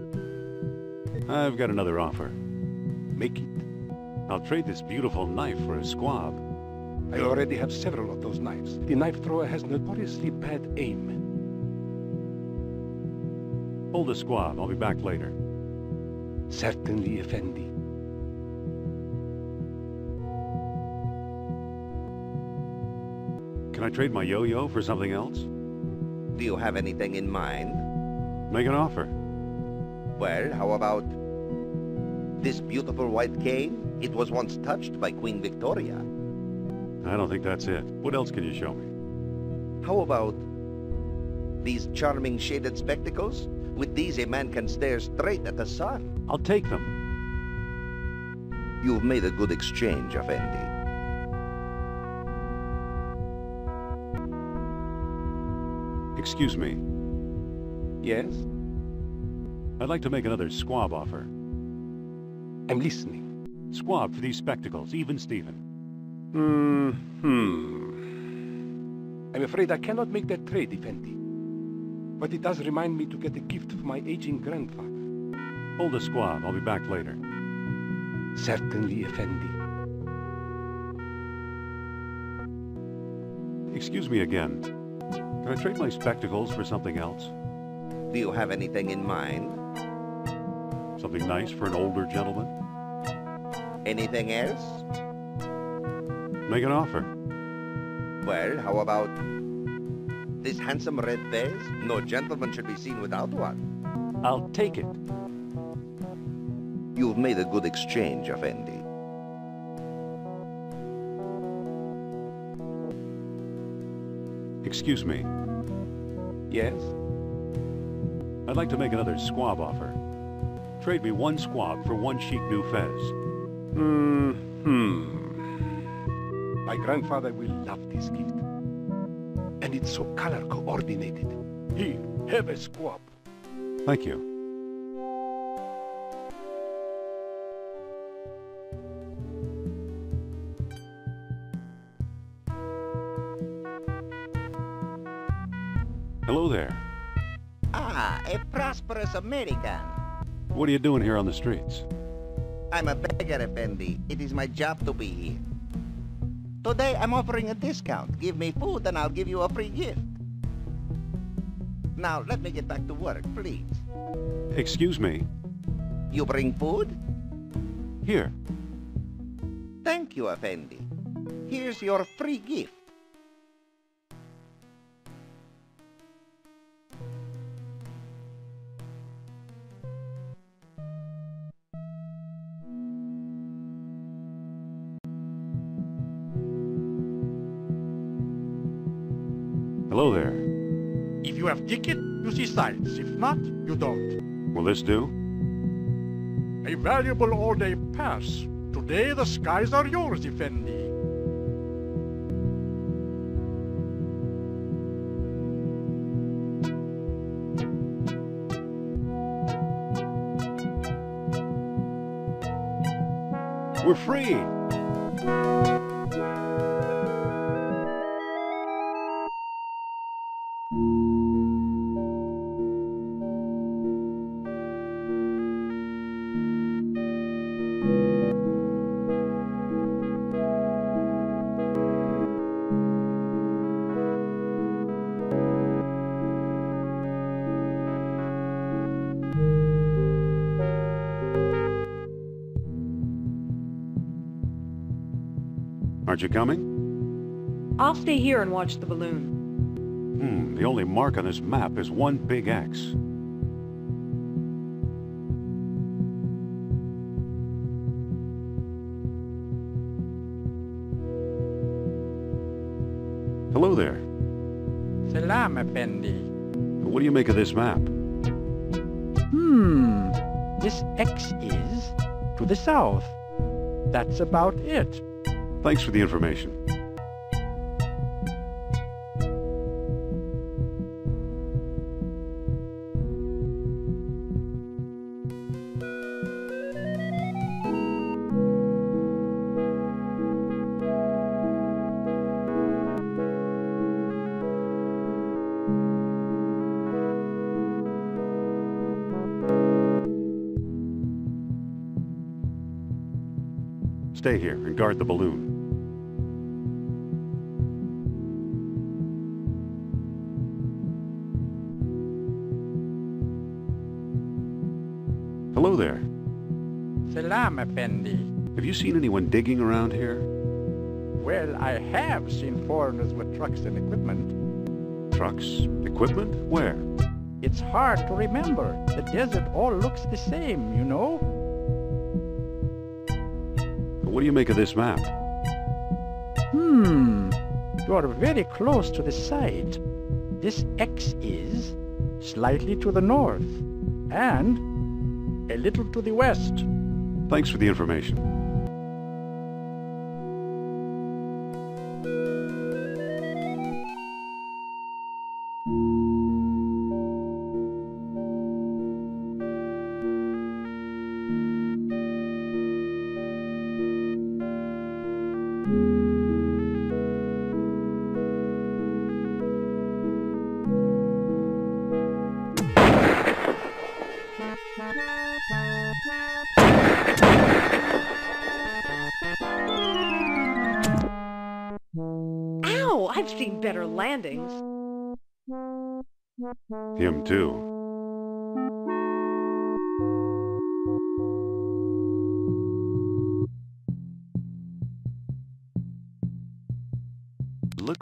I've got another offer. Make it. I'll trade this beautiful knife for a squab. I already have several of those knives. The knife thrower has notoriously bad aim. Hold the squab. I'll be back later. Certainly, Effendi. Can I trade my yo-yo for something else? Do you have anything in mind? Make an offer. Well, how about this beautiful white cane? It was once touched by Queen Victoria. I don't think that's it. What else can you show me? How about these charming shaded spectacles? With these, a man can stare straight at the sun. I'll take them. You've made a good exchange, Effendi. Excuse me. Yes? I'd like to make another squab offer. I'm listening. Squab for these spectacles, even Stephen. Hmm. Hmm. I'm afraid I cannot make that trade, Effendi. But it does remind me to get a gift for my aging grandfather. Hold the squab. I'll be back later. Certainly, Effendi. Excuse me again. Can I trade my spectacles for something else? Do you have anything in mind? Something nice for an older gentleman? Anything else? Make an offer. Well, how about this handsome red vase? No gentleman should be seen without one. I'll take it. You've made a good exchange, Effendi. Excuse me. Yes? I'd like to make another squab offer. Trade me one squab for one chic new fez. Hmm. Hmm. My grandfather will love this gift. And it's so color coordinated. He have a squab. Thank you. Hello there. Ah, a prosperous American. What are you doing here on the streets? I'm a beggar, Effendi. It is my job to be here. Today, I'm offering a discount. Give me food and I'll give you a free gift. Now, let me get back to work, please. Excuse me. You bring food? Here. Thank you, Effendi. Here's your free gift. There. If you have ticket, you see signs. If not, you don't. Will this do? A valuable all-day pass. Today the skies are yours, Effendi. We're free! Aren't you coming? I'll stay here and watch the balloon. Hmm, the only mark on this map is one big X. Hello there. Salam, Effendi. What do you make of this map? Hmm. This X is to the south. That's about it. Thanks for the information. Stay here and guard the balloon. Seen anyone digging around here? Well, I have seen foreigners with trucks and equipment. Trucks? Equipment? Where? It's hard to remember. The desert all looks the same, you know? What do you make of this map? Hmm. You are very close to the site. This X is slightly to the north and a little to the west. Thanks for the information. Look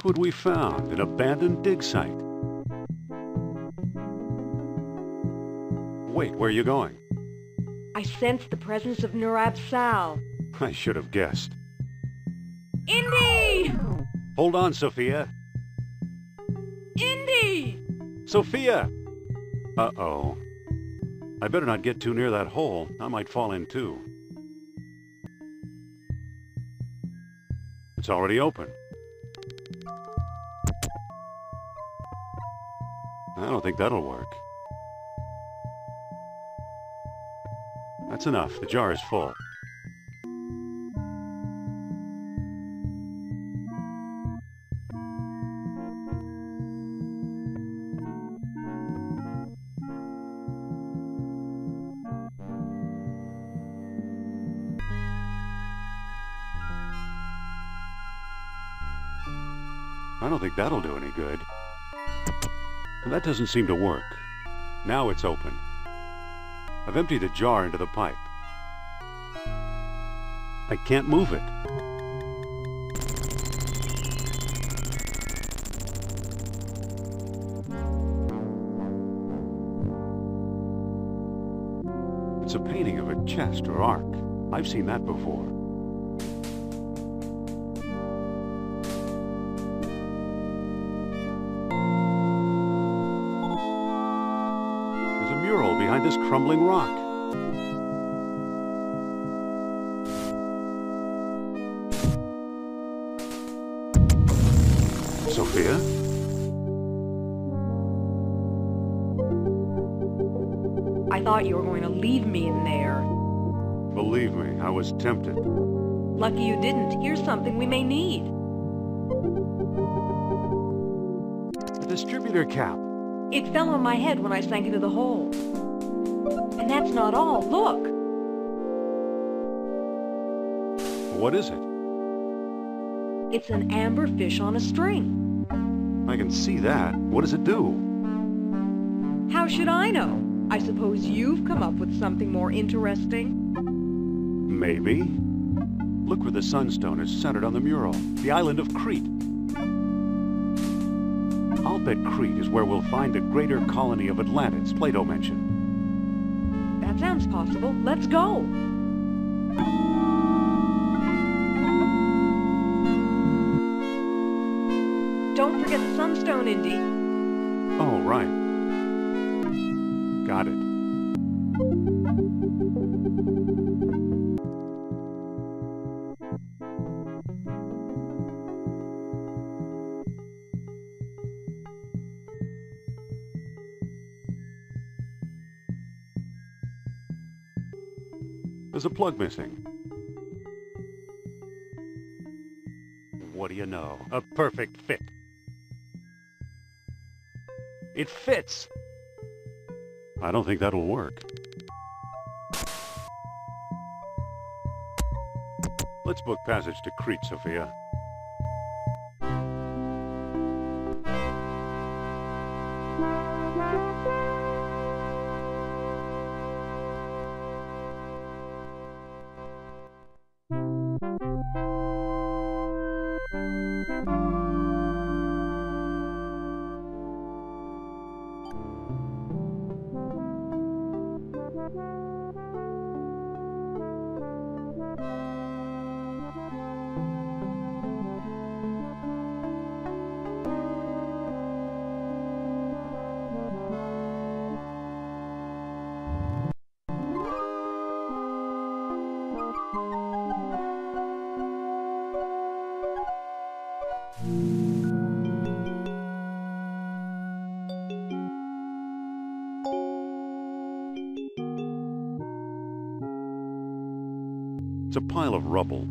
what we found, an abandoned dig site. Wait, where are you going? I sense the presence of Nurab Sal. I should have guessed. Indy! Hold on, Sophia. Indy! Sophia! Uh-oh. I better not get too near that hole. I might fall in too. It's already open. I don't think that'll work. That's enough. The jar is full. That'll do any good. That doesn't seem to work. Now it's open. I've emptied the jar into the pipe. I can't move it. It's a painting of a chest or ark. I've seen that before. This crumbling rock. Sophia? I thought you were going to leave me in there. Believe me, I was tempted. Lucky you didn't. Here's something we may need. The distributor cap. It fell on my head when I sank into the hole. And that's not all. Look! What is it? It's an amber fish on a string. I can see that. What does it do? How should I know? I suppose you've come up with something more interesting. Maybe. Look where the sunstone is centered on the mural. The island of Crete. I'll bet Crete is where we'll find the greater colony of Atlantis Plato mentioned. Sounds possible. Let's go. Don't forget the sunstone, Indy. Oh, right. Got it. A plug missing. What do you know? A perfect fit. It fits! I don't think that'll work. Let's book passage to Crete, Sophia. Pile of rubble.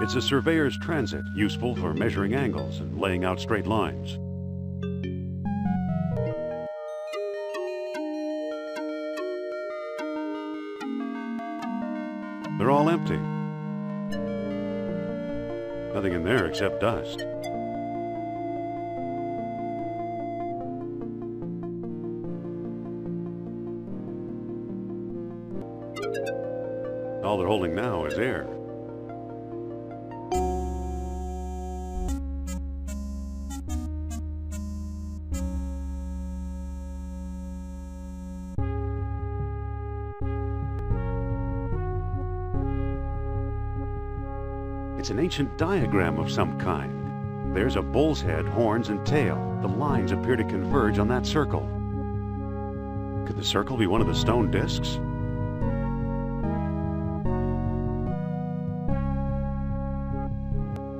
It's a surveyor's transit, useful for measuring angles and laying out straight lines. Except dust. All they're holding now is air. Ancient diagram of some kind. There's a bull's head, horns, and tail. The lines appear to converge on that circle. Could the circle be one of the stone discs?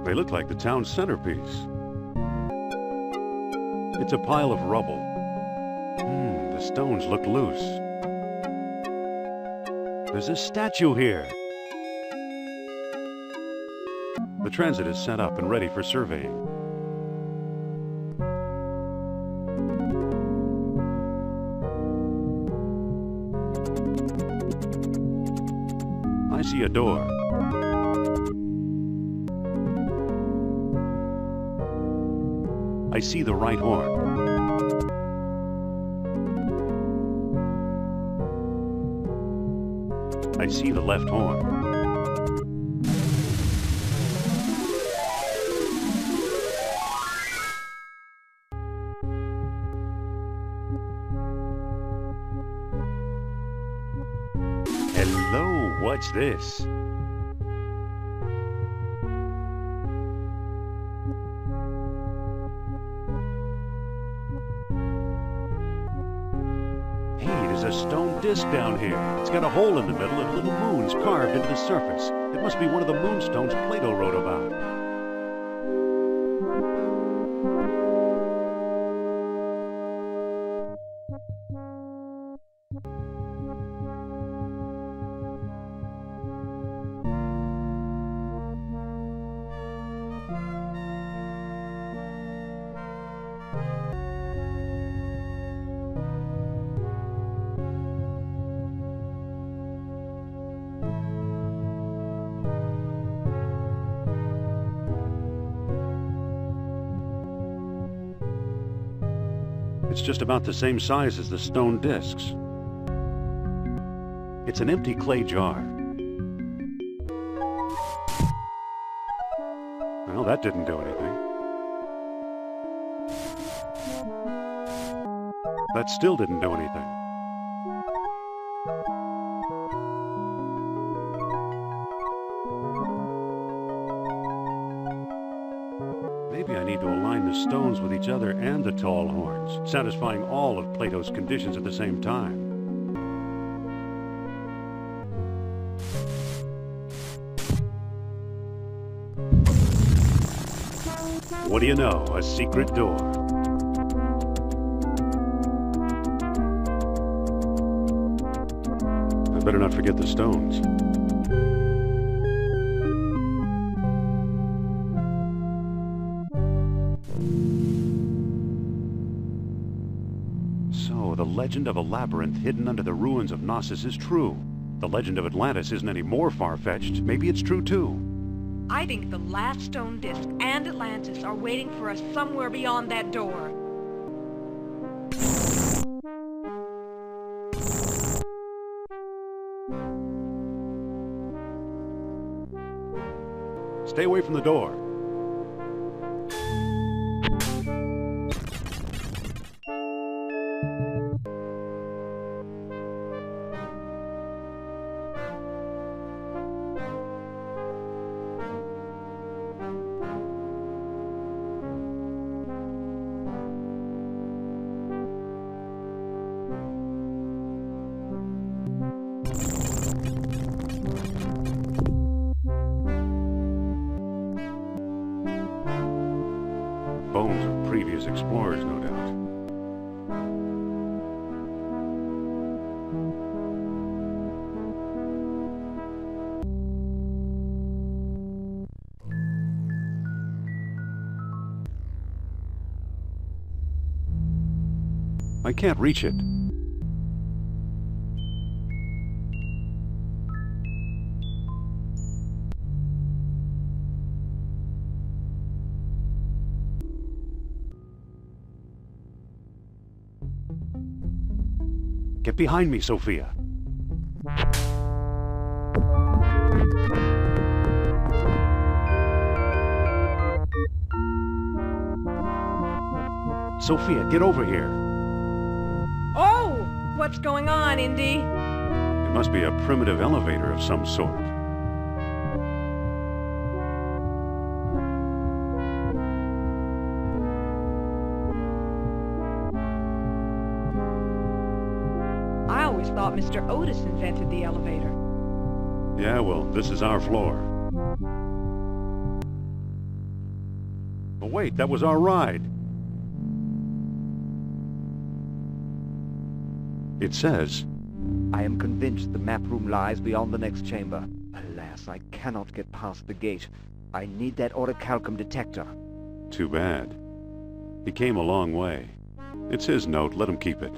They look like the town's centerpiece. It's a pile of rubble. Hmm, the stones look loose. There's a statue here. The transit is set up and ready for surveying. I see a door. I see the right horn. I see the left horn. This? A stone disc down here. It's got a hole in the middle and little moons carved into the surface. It must be one of the moonstones Plato wrote about. About the same size as the stone discs. It's an empty clay jar. Well, that didn't do anything. That still didn't do anything. Maybe I need to align the stones with each other and satisfying all of Plato's conditions at the same time. What do you know? A secret door. I better not forget the stones. Legend of a labyrinth hidden under the ruins of Knossos is true. The legend of Atlantis isn't any more far-fetched. Maybe it's true too. I think the last stone disk and Atlantis are waiting for us somewhere beyond that door. Stay away from the door. Can't reach it. Get behind me, Sophia. Sophia, get over here. What's going on, Indy? It must be a primitive elevator of some sort. I always thought Mr. Otis invented the elevator. Yeah, well, this is our floor. But wait, that was our ride. It says, I am convinced the map room lies beyond the next chamber. Alas, I cannot get past the gate. I need that orichalcum detector. too bad. He came a long way. It's his note, let him keep it.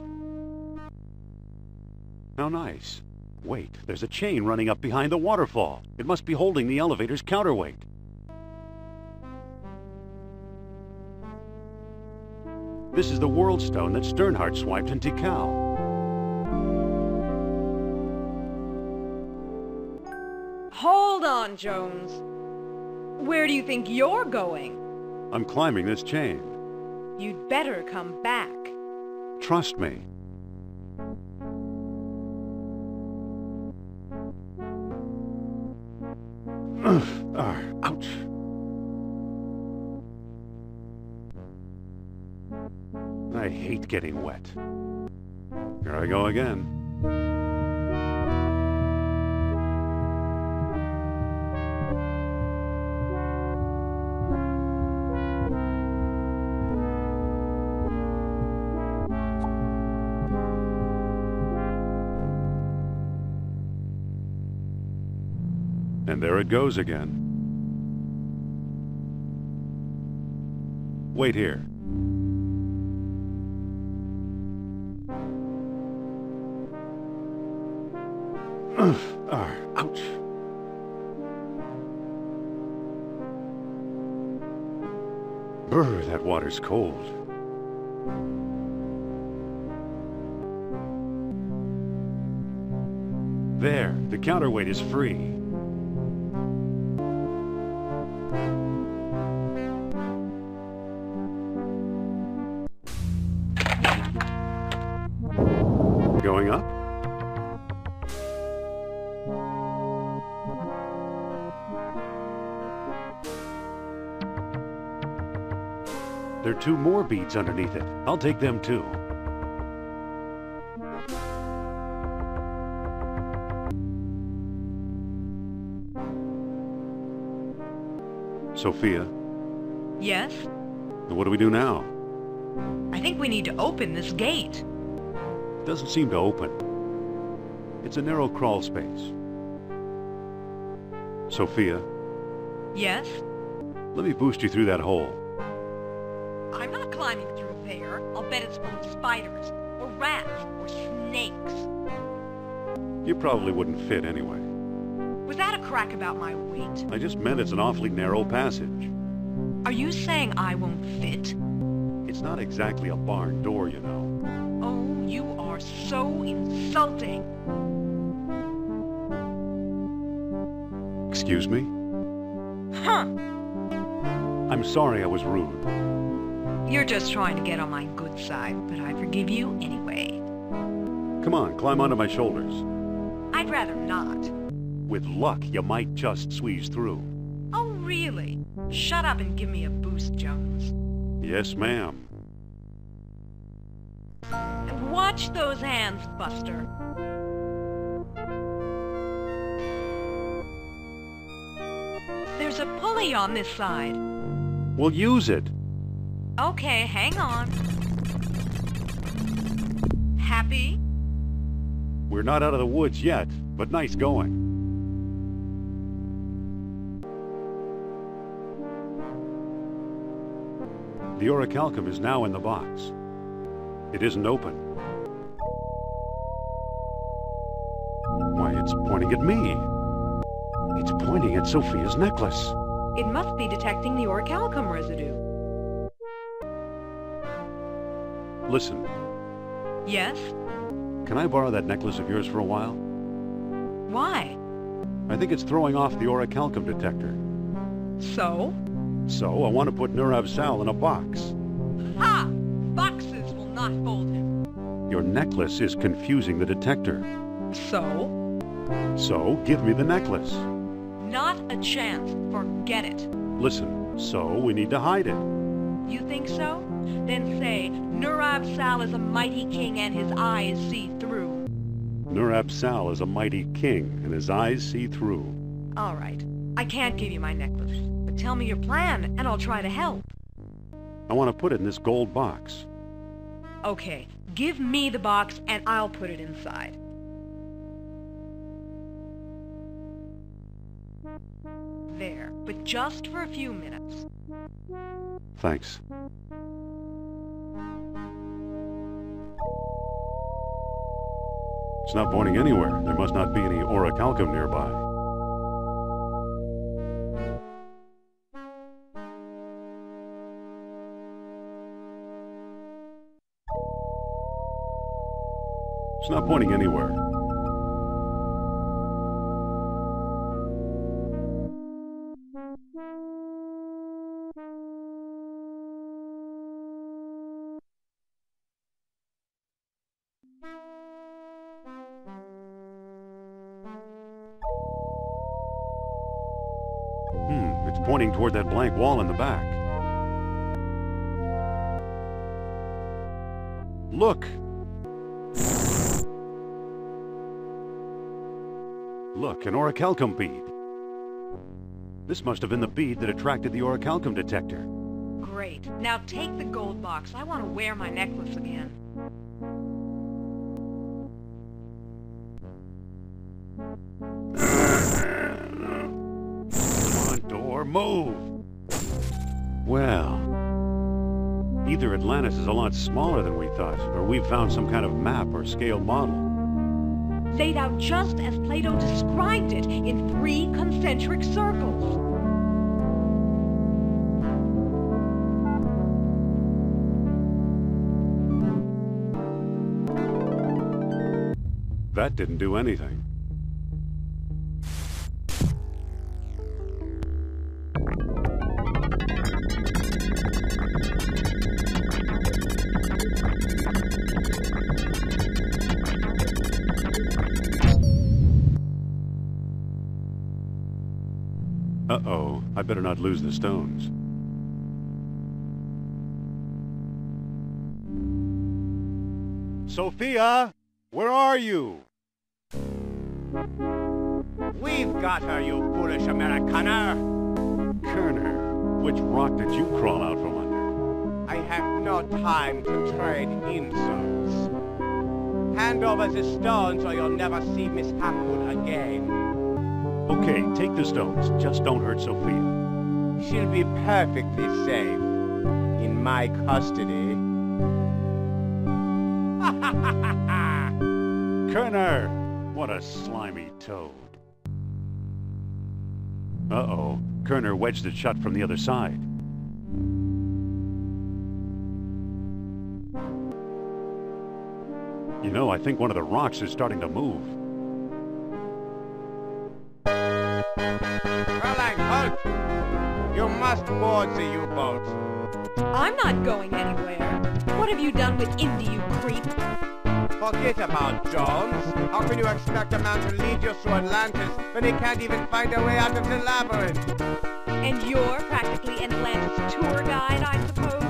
How nice. Wait, there's a chain running up behind the waterfall. It must be holding the elevator's counterweight. This is the world stone that Sternhart swiped in Tikal. On, Jones. Where do you think you're going? I'm climbing this chain. You'd better come back. Trust me. Ugh, ouch. I hate getting wet. Here I go again. There it goes again. Wait here. Ouch. Brr, that water's cold. There, the counterweight is free. Beads underneath it. I'll take them too. Sophia, Yes? what do we do now? I think we need to open this gate. It Doesn't seem to open. It's a narrow crawl space. Sophia, Yes? let me boost you through that hole. You probably wouldn't fit anyway. Was that a crack about my weight? I just meant it's an awfully narrow passage. Are you saying I won't fit? It's not exactly a barn door, you know. Oh, you are so insulting. Excuse me? Huh. I'm sorry I was rude. You're just trying to get on my good side, but I forgive you anyway. Come on, climb onto my shoulders. I'd rather not. With luck, you might just squeeze through. Oh, really? Shut up and give me a boost, Jones. Yes, ma'am. Watch those hands, Buster. There's a pulley on this side. We'll use it. Okay, hang on. Happy? We're not out of the woods yet, but nice going. The orichalcum is now in the box. It isn't open. Why, it's pointing at me. It's pointing at Sophia's necklace. It must be detecting the orichalcum residue. Listen, Yes? Can I borrow that necklace of yours for a while? Why? I think it's throwing off the orichalcum detector. So? So, I want to put Nur-Ab-Sal in a box. Ha! Boxes will not fold him. Your necklace is confusing the detector. So? So, give me the necklace. Not a chance. Forget it. Listen, so we need to hide it. You think so? Then say, Nur-Ab-Sal is a mighty king and his eyes see. Nur-Ab-Sal is a mighty king, and his eyes see through. All right. I can't give you my necklace. But tell me your plan, and I'll try to help. I want to put it in this gold box. Okay. Give me the box, and I'll put it inside. There. But just for a few minutes. Thanks. It's not pointing anywhere. There must not be any orichalcum nearby. It's not pointing anywhere. Toward that blank wall in the back. Look! Look, an orichalcum bead. This must have been the bead that attracted the orichalcum detector. Great. Now take the gold box. I want to wear my necklace again. Lot smaller than we thought, or we've found some kind of map or scale model. Laid out just as Plato described it in three concentric circles. That didn't do anything. Not lose the stones. Sophia, where are you? We've got her, you foolish Americaner! Kerner, which rock did you crawl out from under? I have no time to trade insults. Hand over the stones or you'll never see Miss Hapgood again. Okay, take the stones. Just don't hurt Sophia. She'll be perfectly safe. In my custody. Kerner! What a slimy toad. Uh-oh. Kerner wedged it shut from the other side. You know, I think one of the rocks is starting to move. The U-boat. I'm not going anywhere. What have you done with Indy, you creep? Forget about Jones. How can you expect a man to lead you through Atlantis when he can't even find a way out of the labyrinth? And you're practically an Atlantis tour guide, I suppose?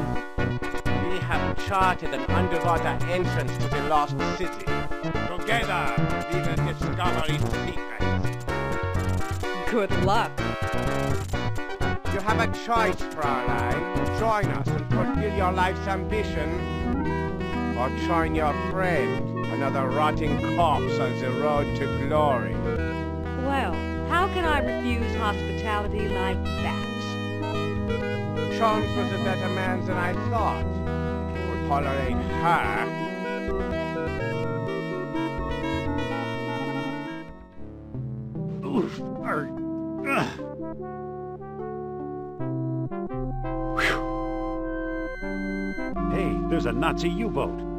We have charted an underwater entrance to the lost city. Together, we will discover its secrets. Good luck. You have a choice, Fraulein. Join us and fulfill your life's ambition. Or join your friend, another rotting corpse on the road to glory. Well, how can I refuse hospitality like that? Jones was a better man than I thought. If he would tolerate her, Oof. There's a Nazi U-boat.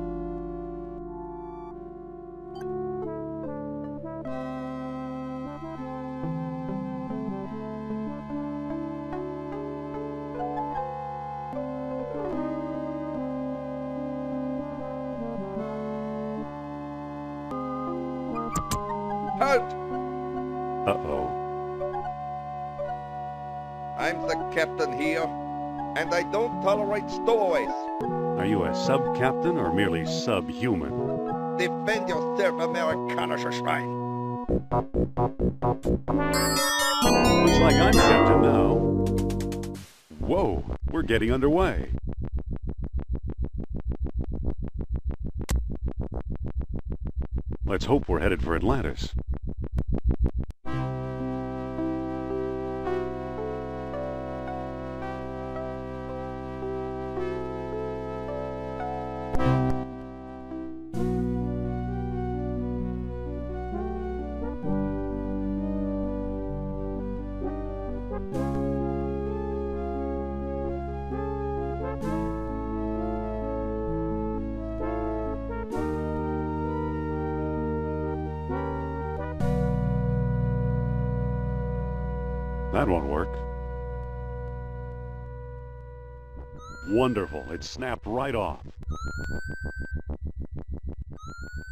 A sub-captain or merely subhuman? Defend yourself, Amerikanischer Schwein. Looks like I'm captain now. Whoa, we're getting underway. Let's hope we're headed for Atlantis. It snapped right off.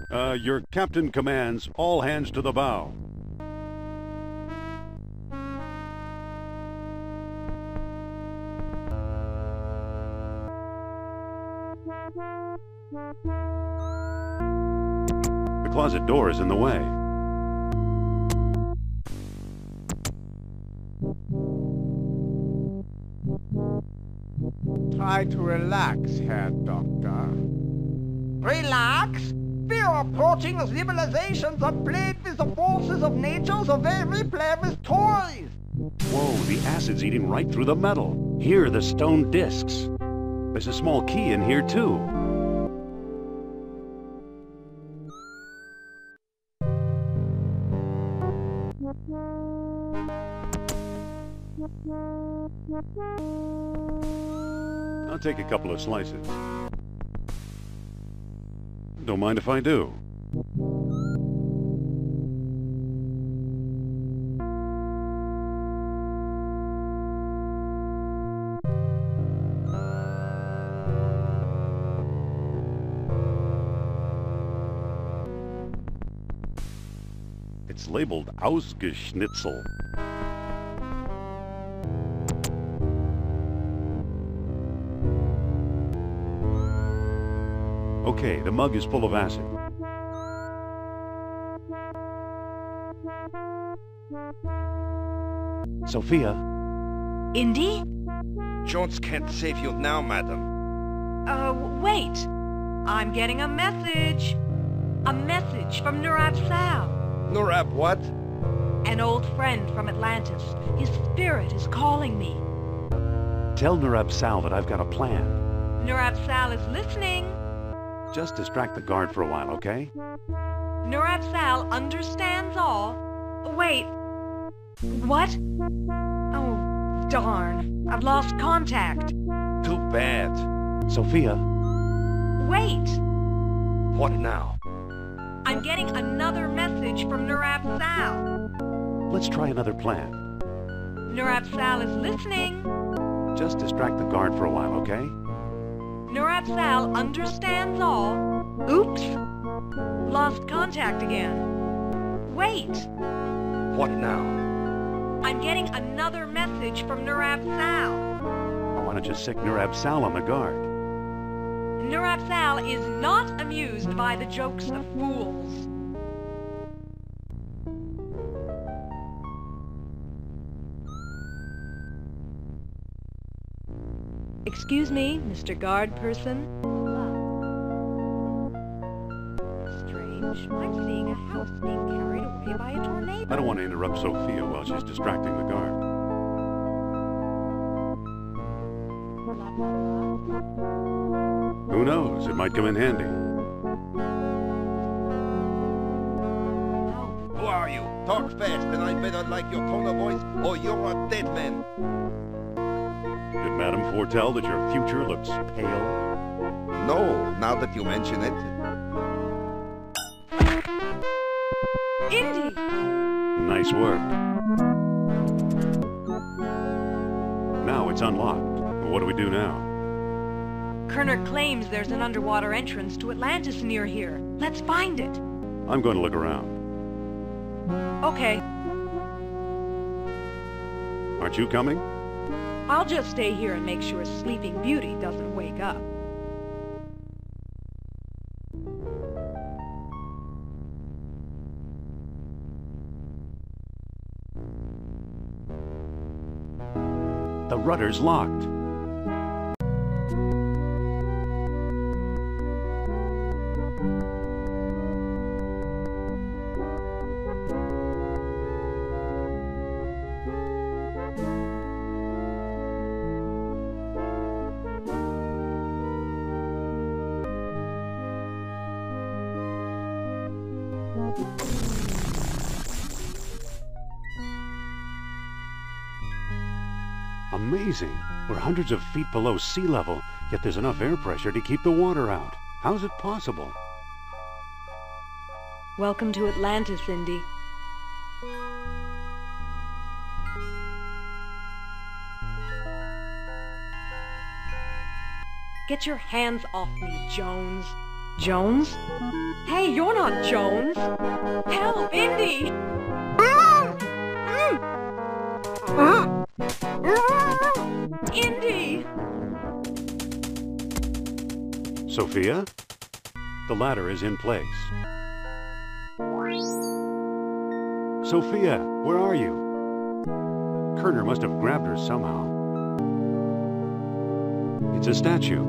Uh, your captain commands all hands to the bow. The closet door is in the way. Try to relax, Herr Doctor. Relax? We are approaching a civilization that played with the forces of nature the way we play with toys. Whoa, the acid's eating right through the metal. Here are the stone discs. There's a small key in here, too. Take a couple of slices. Don't mind if I do. It's labeled Ausgeschnitzel. Okay, the mug is full of acid. Sophia, Indy? Jones can't save you now, madam. Uh, wait. I'm getting a message. A message from Nurab Sal. Nurab what? An old friend from Atlantis. His spirit is calling me. Tell Nur-Ab-Sal that I've got a plan. Nurab Sal is listening. Just distract the guard for a while, okay? Nurab Sal understands all. Wait. What? Oh, darn. I've lost contact. Too bad. Sophia? Wait. What now? I'm getting another message from Nurab Sal. Let's try another plan. Nur-Ab-Sal is listening. Just distract the guard for a while, okay? Nur-Ab-Sal understands all. Oops. Lost contact again. Wait. What now? I'm getting another message from Nur-Ab-Sal. Why don't you sick Nur-Ab-Sal on the guard? Nur-Ab-Sal is not amused by the jokes of fools. Excuse me, Mr. Guard person. Strange. I'm seeing a house being carried away by a tornado. I don't want to interrupt Sophia while she's distracting the guard. Who knows? It might come in handy. Who are you? Talk fast, and I better like your tone of voice, or you're a dead man. Did Madame foretell that your future looks pale? No, now that you mention it. Indy! Nice work. Now it's unlocked. What do we do now? Kerner claims there's an underwater entrance to Atlantis near here. Let's find it. I'm going to look around. Okay, Aren't you coming? I'll just stay here and make sure Sleeping Beauty doesn't wake up. The rudder's locked. Hundreds of feet below sea level, yet there's enough air pressure to keep the water out. How's it possible? Welcome to Atlantis, Indy. Get your hands off me, Jones. Jones? Hey, you're not Jones! Help, Indy! Mm. Mm. Mm. Indy! Sophia? The ladder is in place. Sophia, where are you? Kerner must have grabbed her somehow. It's a statue.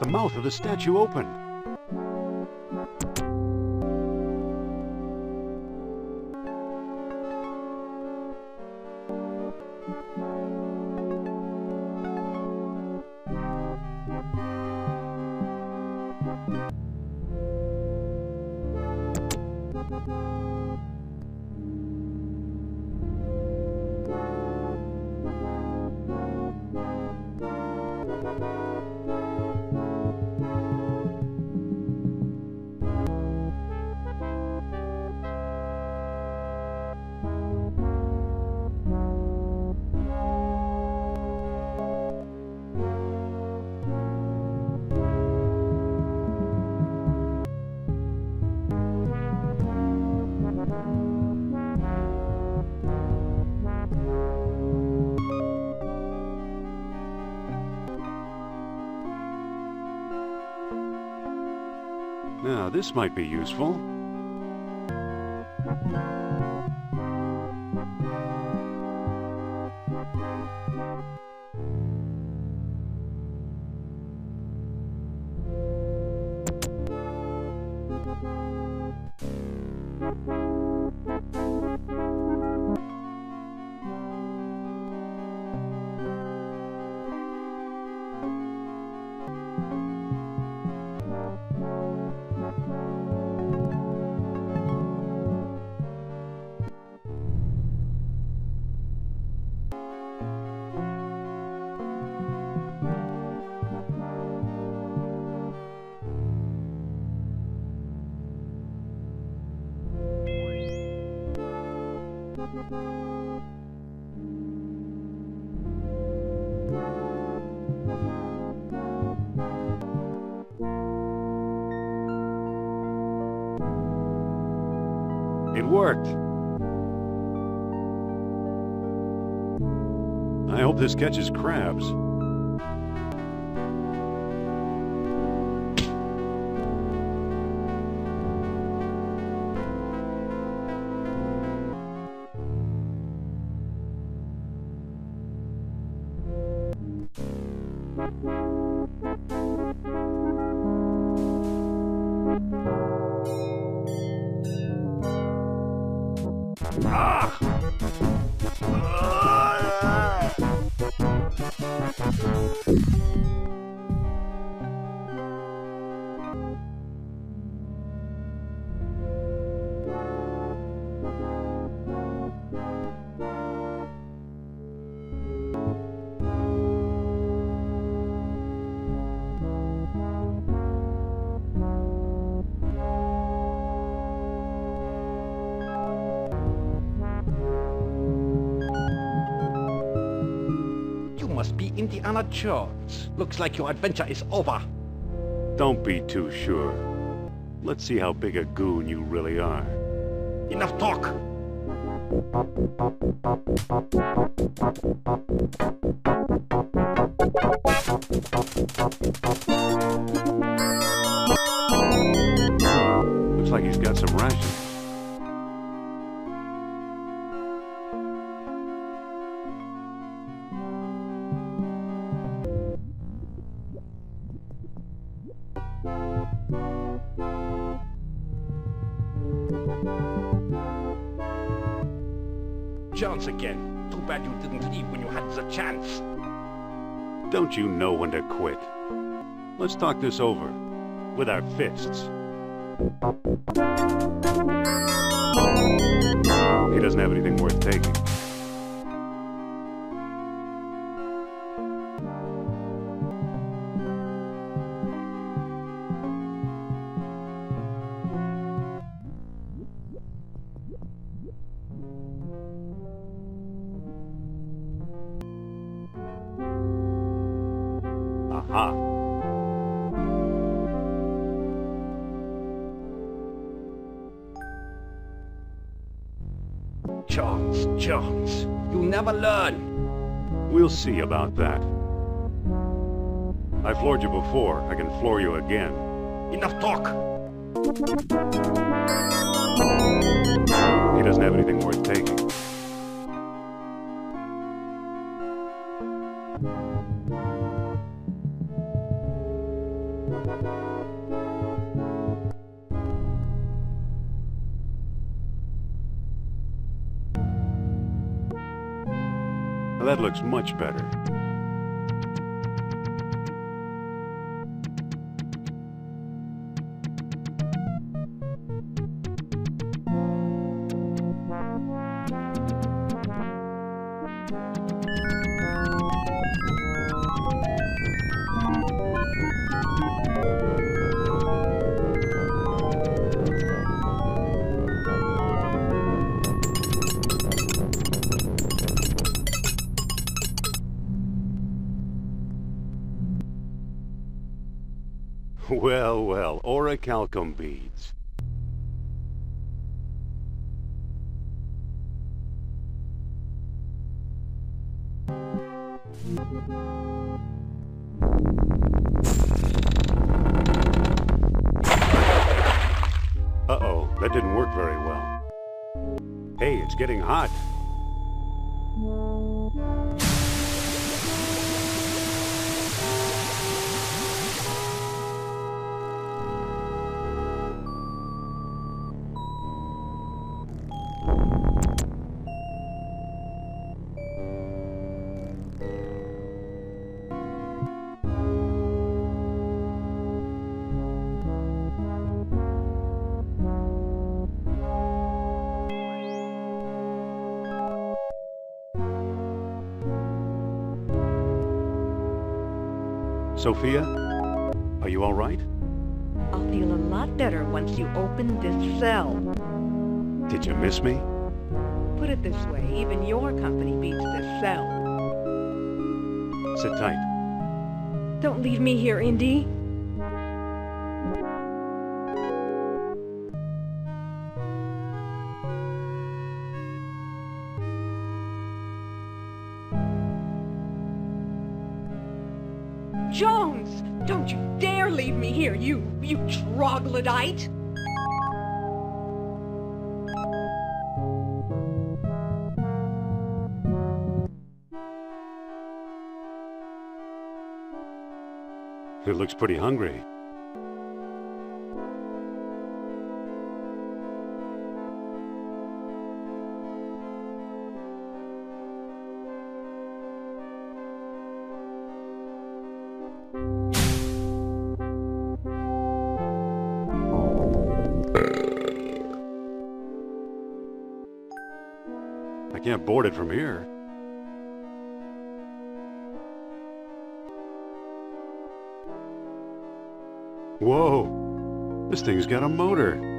The mouth of the statue opened. This might be useful. I hope this catches crabs. Looks like your adventure is over. Don't be too sure. Let's see how big a goon you really are. Enough talk. Jones again. Too bad you didn't leave when you had the chance. Don't you know when to quit? Let's talk this over. With our fists. He doesn't have anything worth taking. See about that. I floored you before. I can floor you again. Enough talk. He doesn't have anything worth taking. Much better. Orichalcum Sophia? Are you all right? I'll feel a lot better once you open this cell. Did you miss me? Put it this way, even your company beats this cell. Sit tight. Don't leave me here, Indy. Looks pretty hungry. I can't board it from here. This thing's got a motor.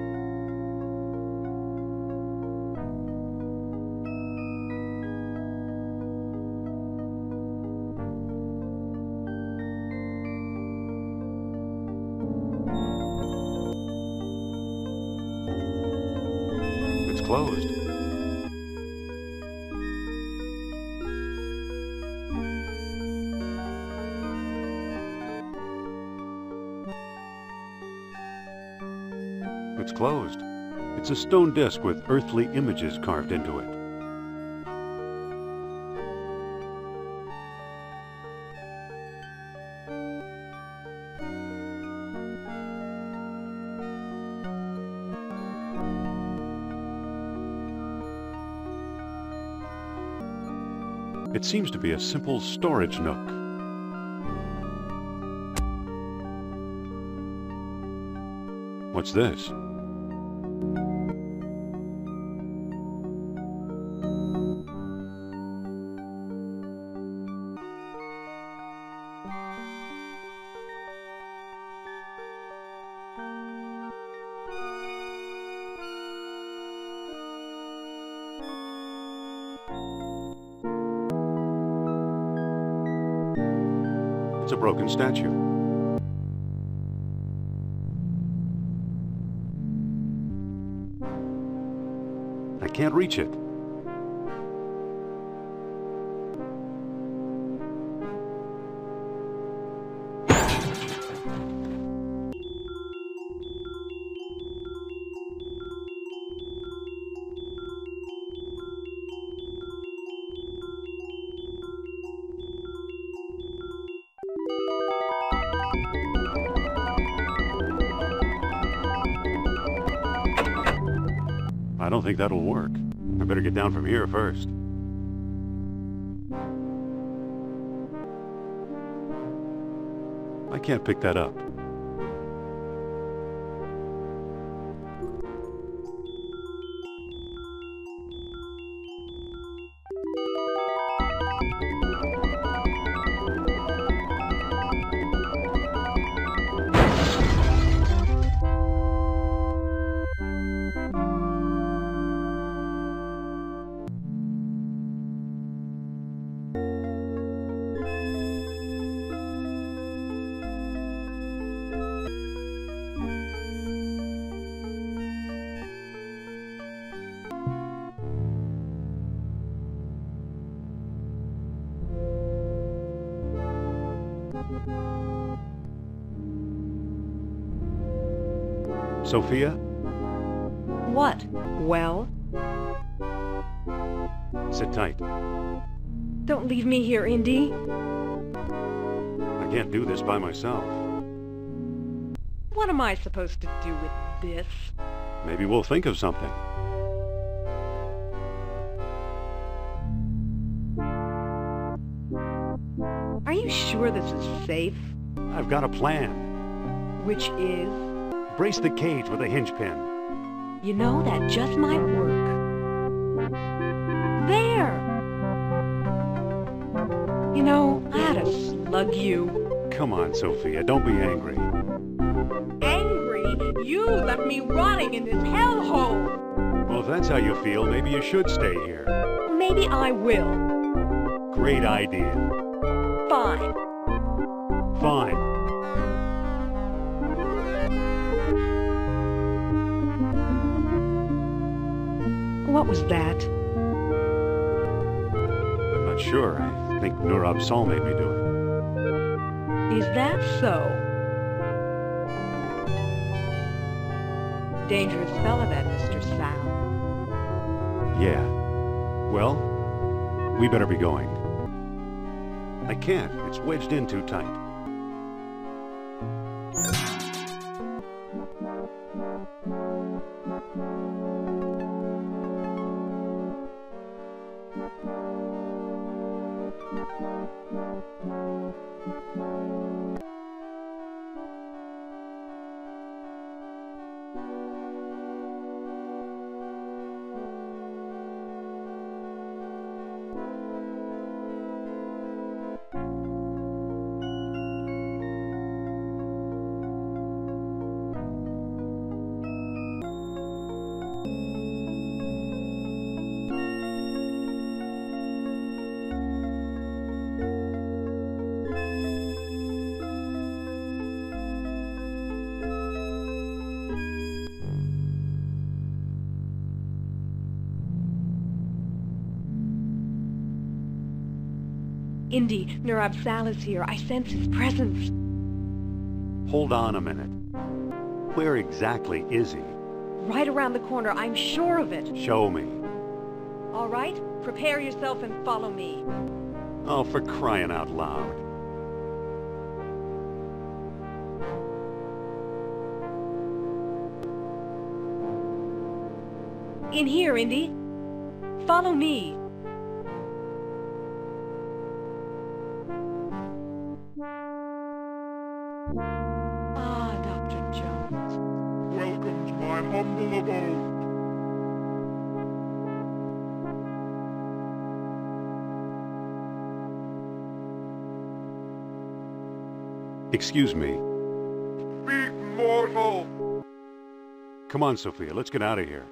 It's a stone disc with earthly images carved into it. It seems to be a simple storage nook. What's this? Statue. Can't pick that up. Sophia? What? Well? Sit tight. Don't leave me here, Indy. I can't do this by myself. What am I supposed to do with this? Maybe we'll think of something. Are you sure this is safe? I've got a plan. Which is? Brace the cage with a hinge pin. You know, that just might work. There! You know, I had to slug you. Come on, Sophia, don't be angry. Angry? You left me rotting in this hellhole! Well, if that's how you feel, maybe you should stay here. Maybe I will. Great idea. Fine. What was that? I'm not sure. I think Nur-Ab-Sal made me do it. Is that so? Dangerous fellow, that Mr. Sal. Yeah. Well, we better be going. I can't. It's wedged in too tight. Indy, Nur-Ab-Sal is here. I sense his presence. Hold on a minute. Where exactly is he? Right around the corner, I'm sure of it. Show me. All right, prepare yourself and follow me. Oh, for crying out loud. In here, Indy. Follow me. Excuse me. Speak, mortal! Come on, Sophia, let's get out of here.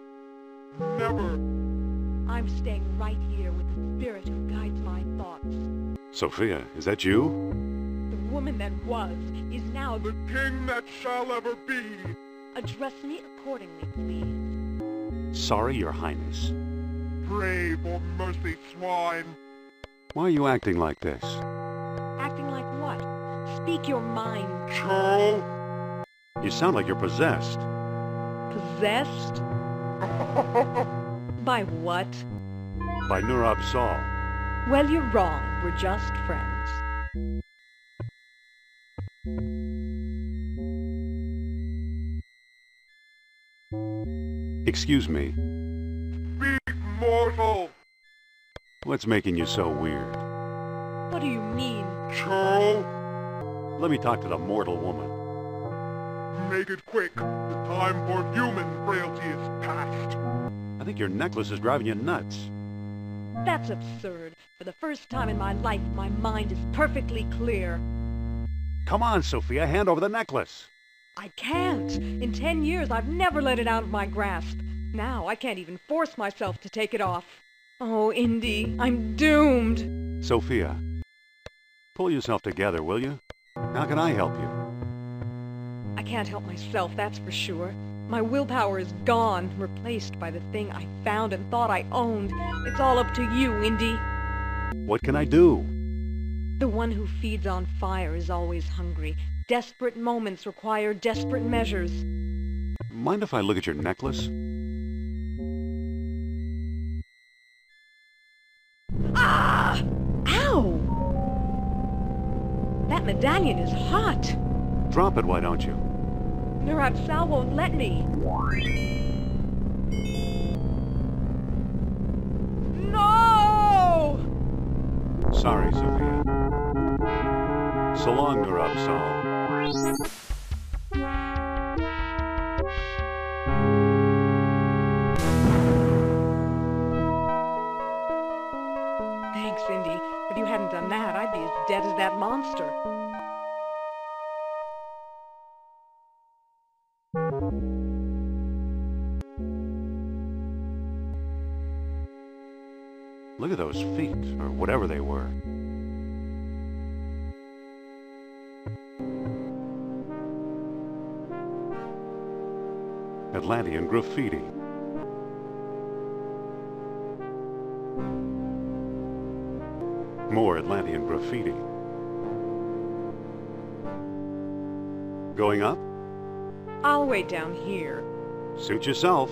Never! I'm staying right here with the spirit who guides my thoughts. Sophia, is that you? The woman that was is now The king that shall ever be! Address me accordingly, please. Sorry, Your Highness. Pray for mercy, swine! Why are you acting like this? Acting like what? Speak your mind. Churl! You sound like you're possessed. Possessed? By what? By Nurab Sal. Well, you're wrong. We're just friends. Excuse me. Speak, mortal! What's making you so weird? What do you mean? Churl! Let me talk to the mortal woman. Make it quick. The time for human frailty is past. I think your necklace is driving you nuts. That's absurd. For the first time in my life, my mind is perfectly clear. Come on, Sophia, hand over the necklace. I can't. In ten years, I've never let it out of my grasp. Now, I can't even force myself to take it off. Oh, Indy, I'm doomed. Sophia, pull yourself together, will you? How can I help you? I can't help myself, that's for sure. My willpower is gone, replaced by the thing I found and thought I owned. It's all up to you, Indy. What can I do? The one who feeds on fire is always hungry. Desperate moments require desperate measures. Mind if I look at your necklace? Ah! That medallion is hot. Drop it, why don't you? Nurab Sal won't let me. No! Sorry, Sophia. So long, Nurab Sal. dead as that monster. Look at those feet, or whatever they were. Atlantean graffiti. More Atlantean graffiti. Going up? I'll wait down here. Suit yourself.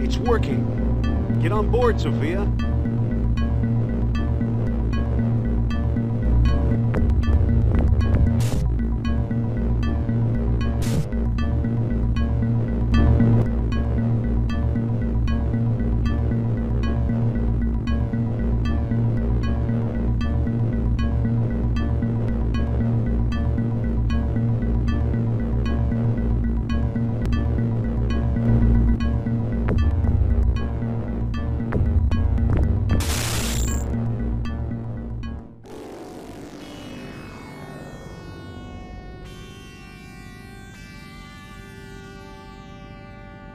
It's working. Get on board, Sophia.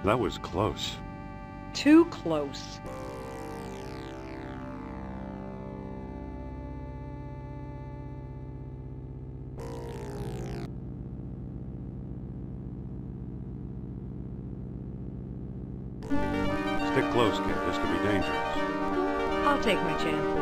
That was close. Too close. Stick close, kid. This could be dangerous. I'll take my chances.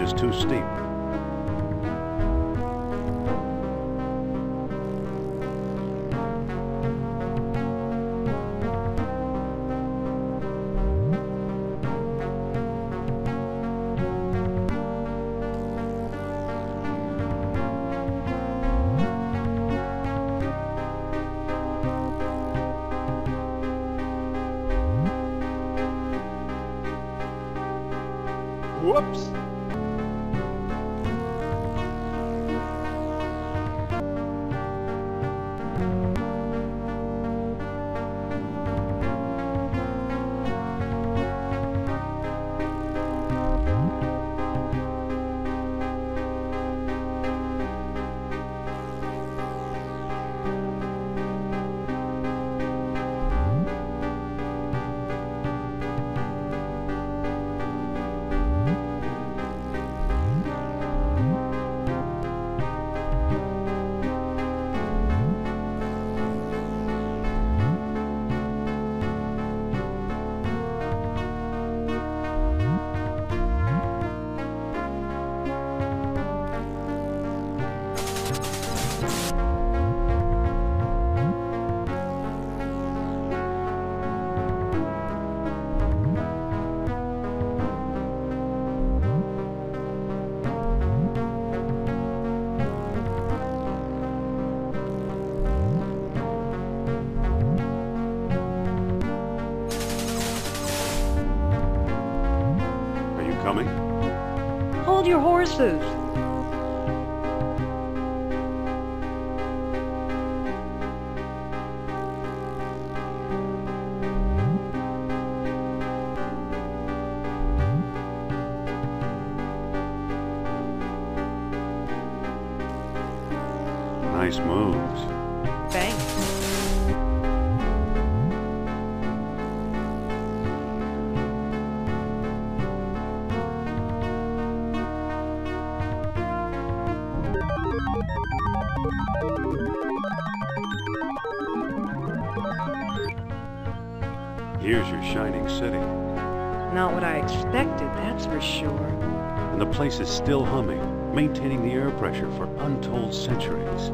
Is too steep. still humming, maintaining the air pressure for untold centuries.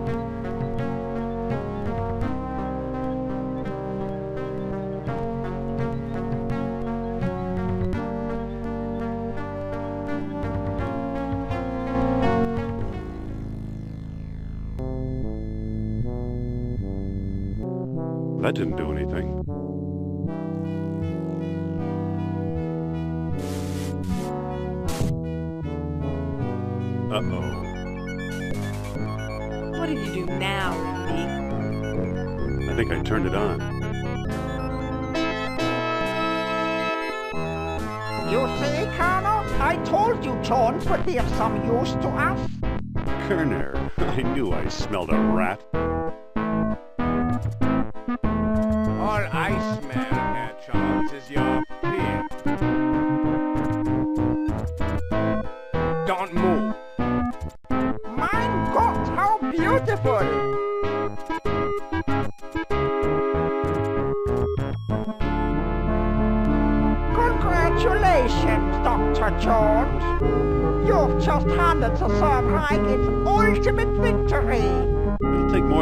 That didn't do it. What did you do now, Indy? I think I turned it on. You see, Colonel? I told you Jones would be of some use to us. Kerner, I knew I smelled a rat.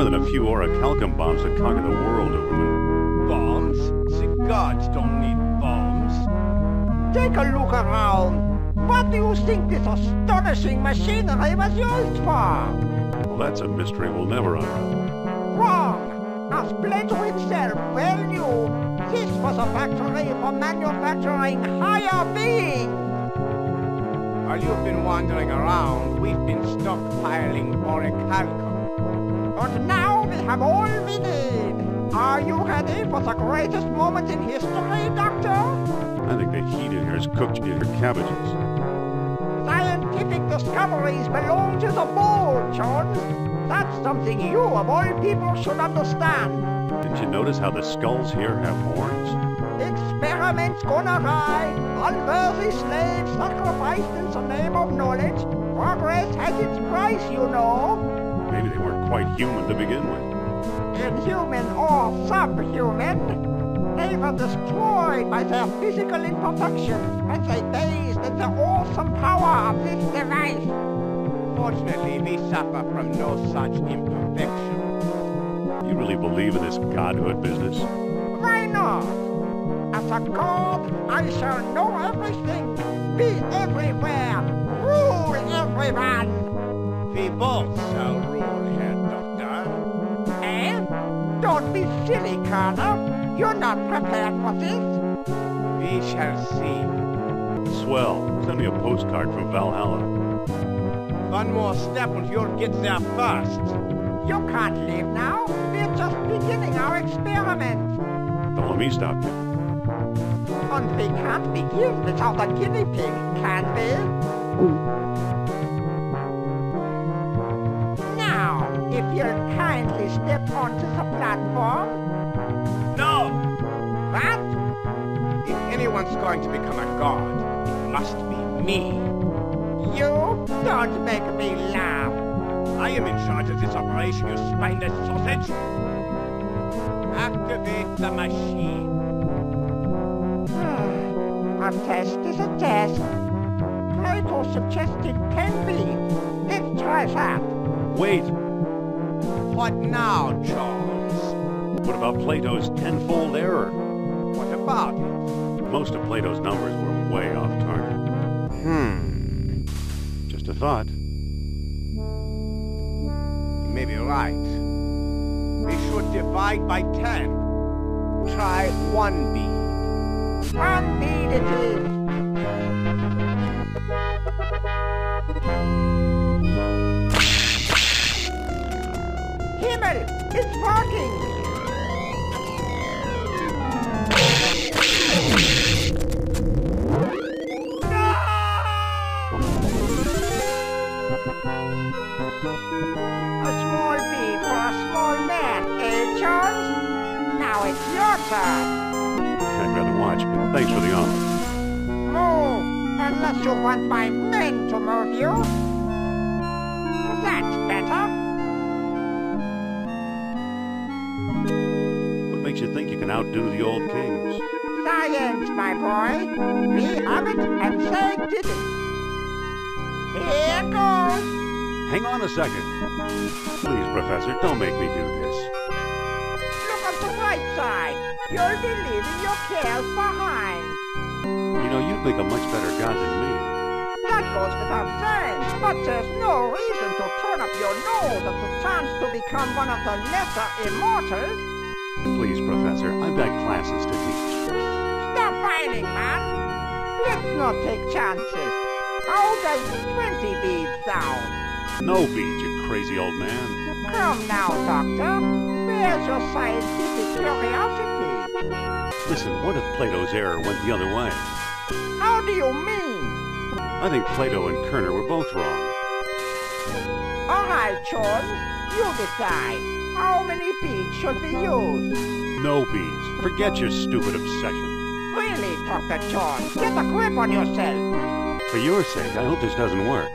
More than a few orichalcum bombs to conquer the world, Ubermann. Bombs? The gods don't need bombs. Take a look around. What do you think this astonishing machinery was used for? Well, that's a mystery we'll never unravel. Wrong! As Plato himself well knew, this was a factory for manufacturing higher beings. While you've been wandering around, we've been stockpiling orichalcum. And now we have all we need. Are you ready for the greatest moment in history, Doctor? I think the heat in here has cooked your cabbages. Scientific discoveries belong to the bold, John. That's something you, of all people, should understand. Didn't you notice how the skulls here have horns? Experiments gone awry, unworthy slaves sacrificed in the name of knowledge. Progress has its price, you know. Maybe they weren't quite human to begin with. Inhuman or subhuman, they were destroyed by their physical imperfections when they bathed in the awesome power of this device. Fortunately, we suffer from no such imperfection. You really believe in this godhood business? Why not? As a god, I shall know everything, be everywhere, rule everyone. We both shall Don't be silly, Colonel. You're not prepared for this. We shall see. Swell. Send me a postcard from Valhalla. One more step and you'll get there first. You can't leave now. We're just beginning our experiment. Don't let me stop you. And we can't begin without a guinea pig, can we? Going to become a god, it must be me. You don't make me laugh. I am in charge of this operation, you spineless sausage. Activate the machine. A test is a test. Plato suggested 10 beats. Let's try that. Wait! What now, Charles? What about Plato's tenfold error? What about it? Most of Plato's numbers were way off target. Hmm. Just a thought. You may be right. We should divide by ten. Try one beat. One beat it is. Himmel! It's working! Want my men to move you. That's better. What makes you think you can outdo the old kings? Science, my boy. We have it and they did it. Here goes. Hang on a second. Please, Professor, don't make me do this. Look at the right side. You'll be leaving your cares behind. You know, you'd make a much better god than me. Goes without saying, but there's no reason to turn up your nose at the chance to become one of the lesser immortals. Please, Professor, I've got classes to teach. Stop whining, man. Let's not take chances. How does 20 beads sound? No beads, you crazy old man. Come now, Doctor. Where's your scientific curiosity? Listen, what if Plato's error went the other way? How do you mean? I think Plato and Kerner were both wrong. All right, Jones. You decide. How many beads should be used? No beads. Forget your stupid obsession. Really, Dr. Jones, get a grip on yourself. For your sake, I hope this doesn't work.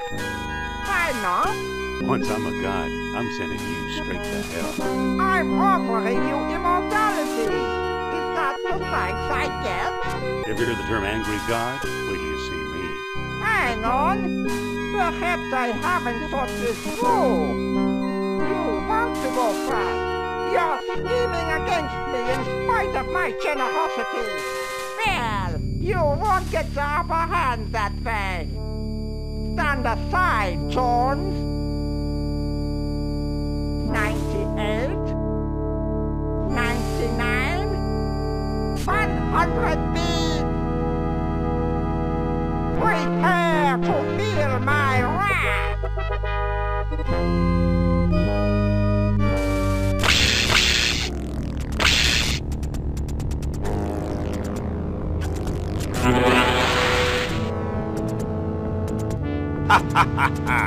Why not? Once I'm a god, I'm sending you straight to hell. I'm offering you immortality. Is that the thanks I get? Ever hear the term angry god? Hang on. Perhaps I haven't thought this through. You want to go fast. You're scheming against me in spite of my generosity. Well, you won't get the upper hand that way. Stand aside, Jones. 98, 99, 100 beats. Prepare to feel my wrath. Ha ha ha ha!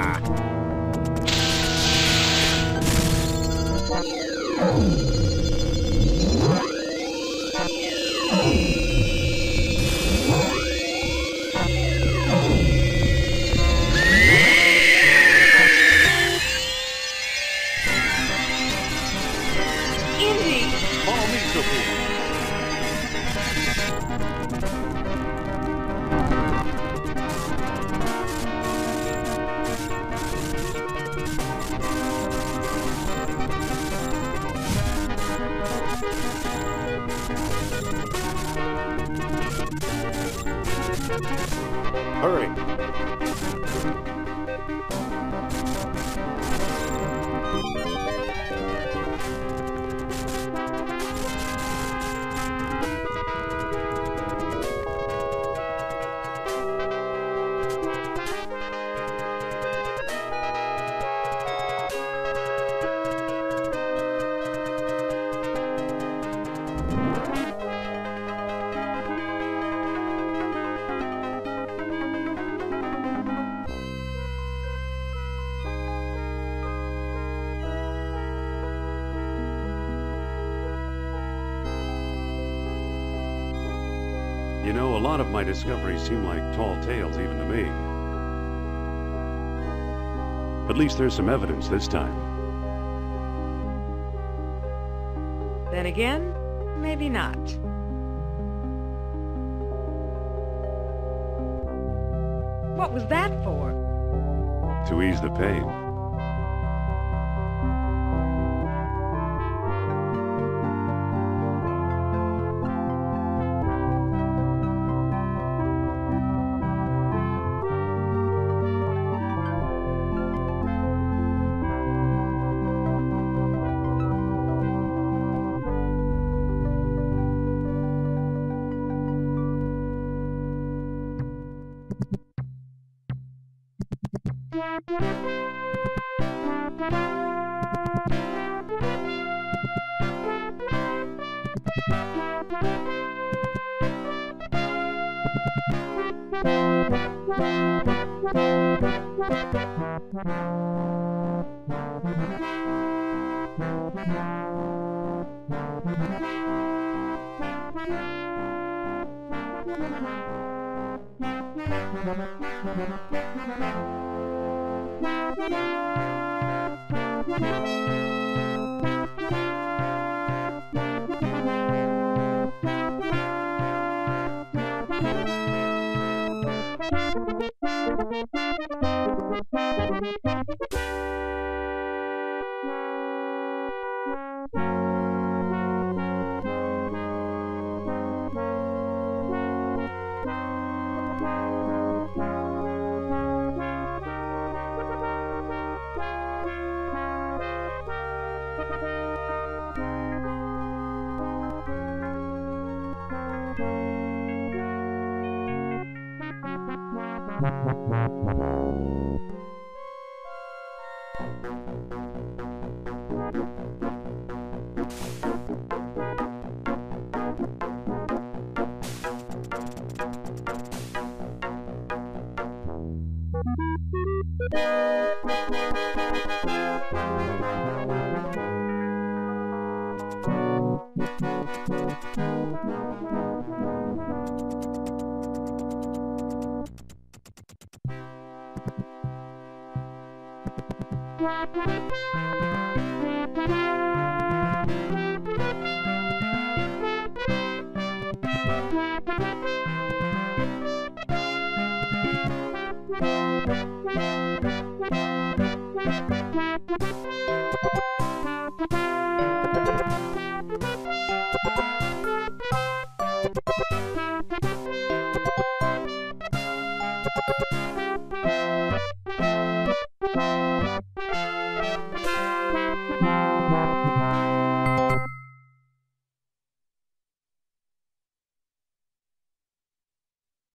A lot of my discoveries seem like tall tales even to me. At least there's some evidence this time. Then again, maybe not. What was that for? To ease the pain.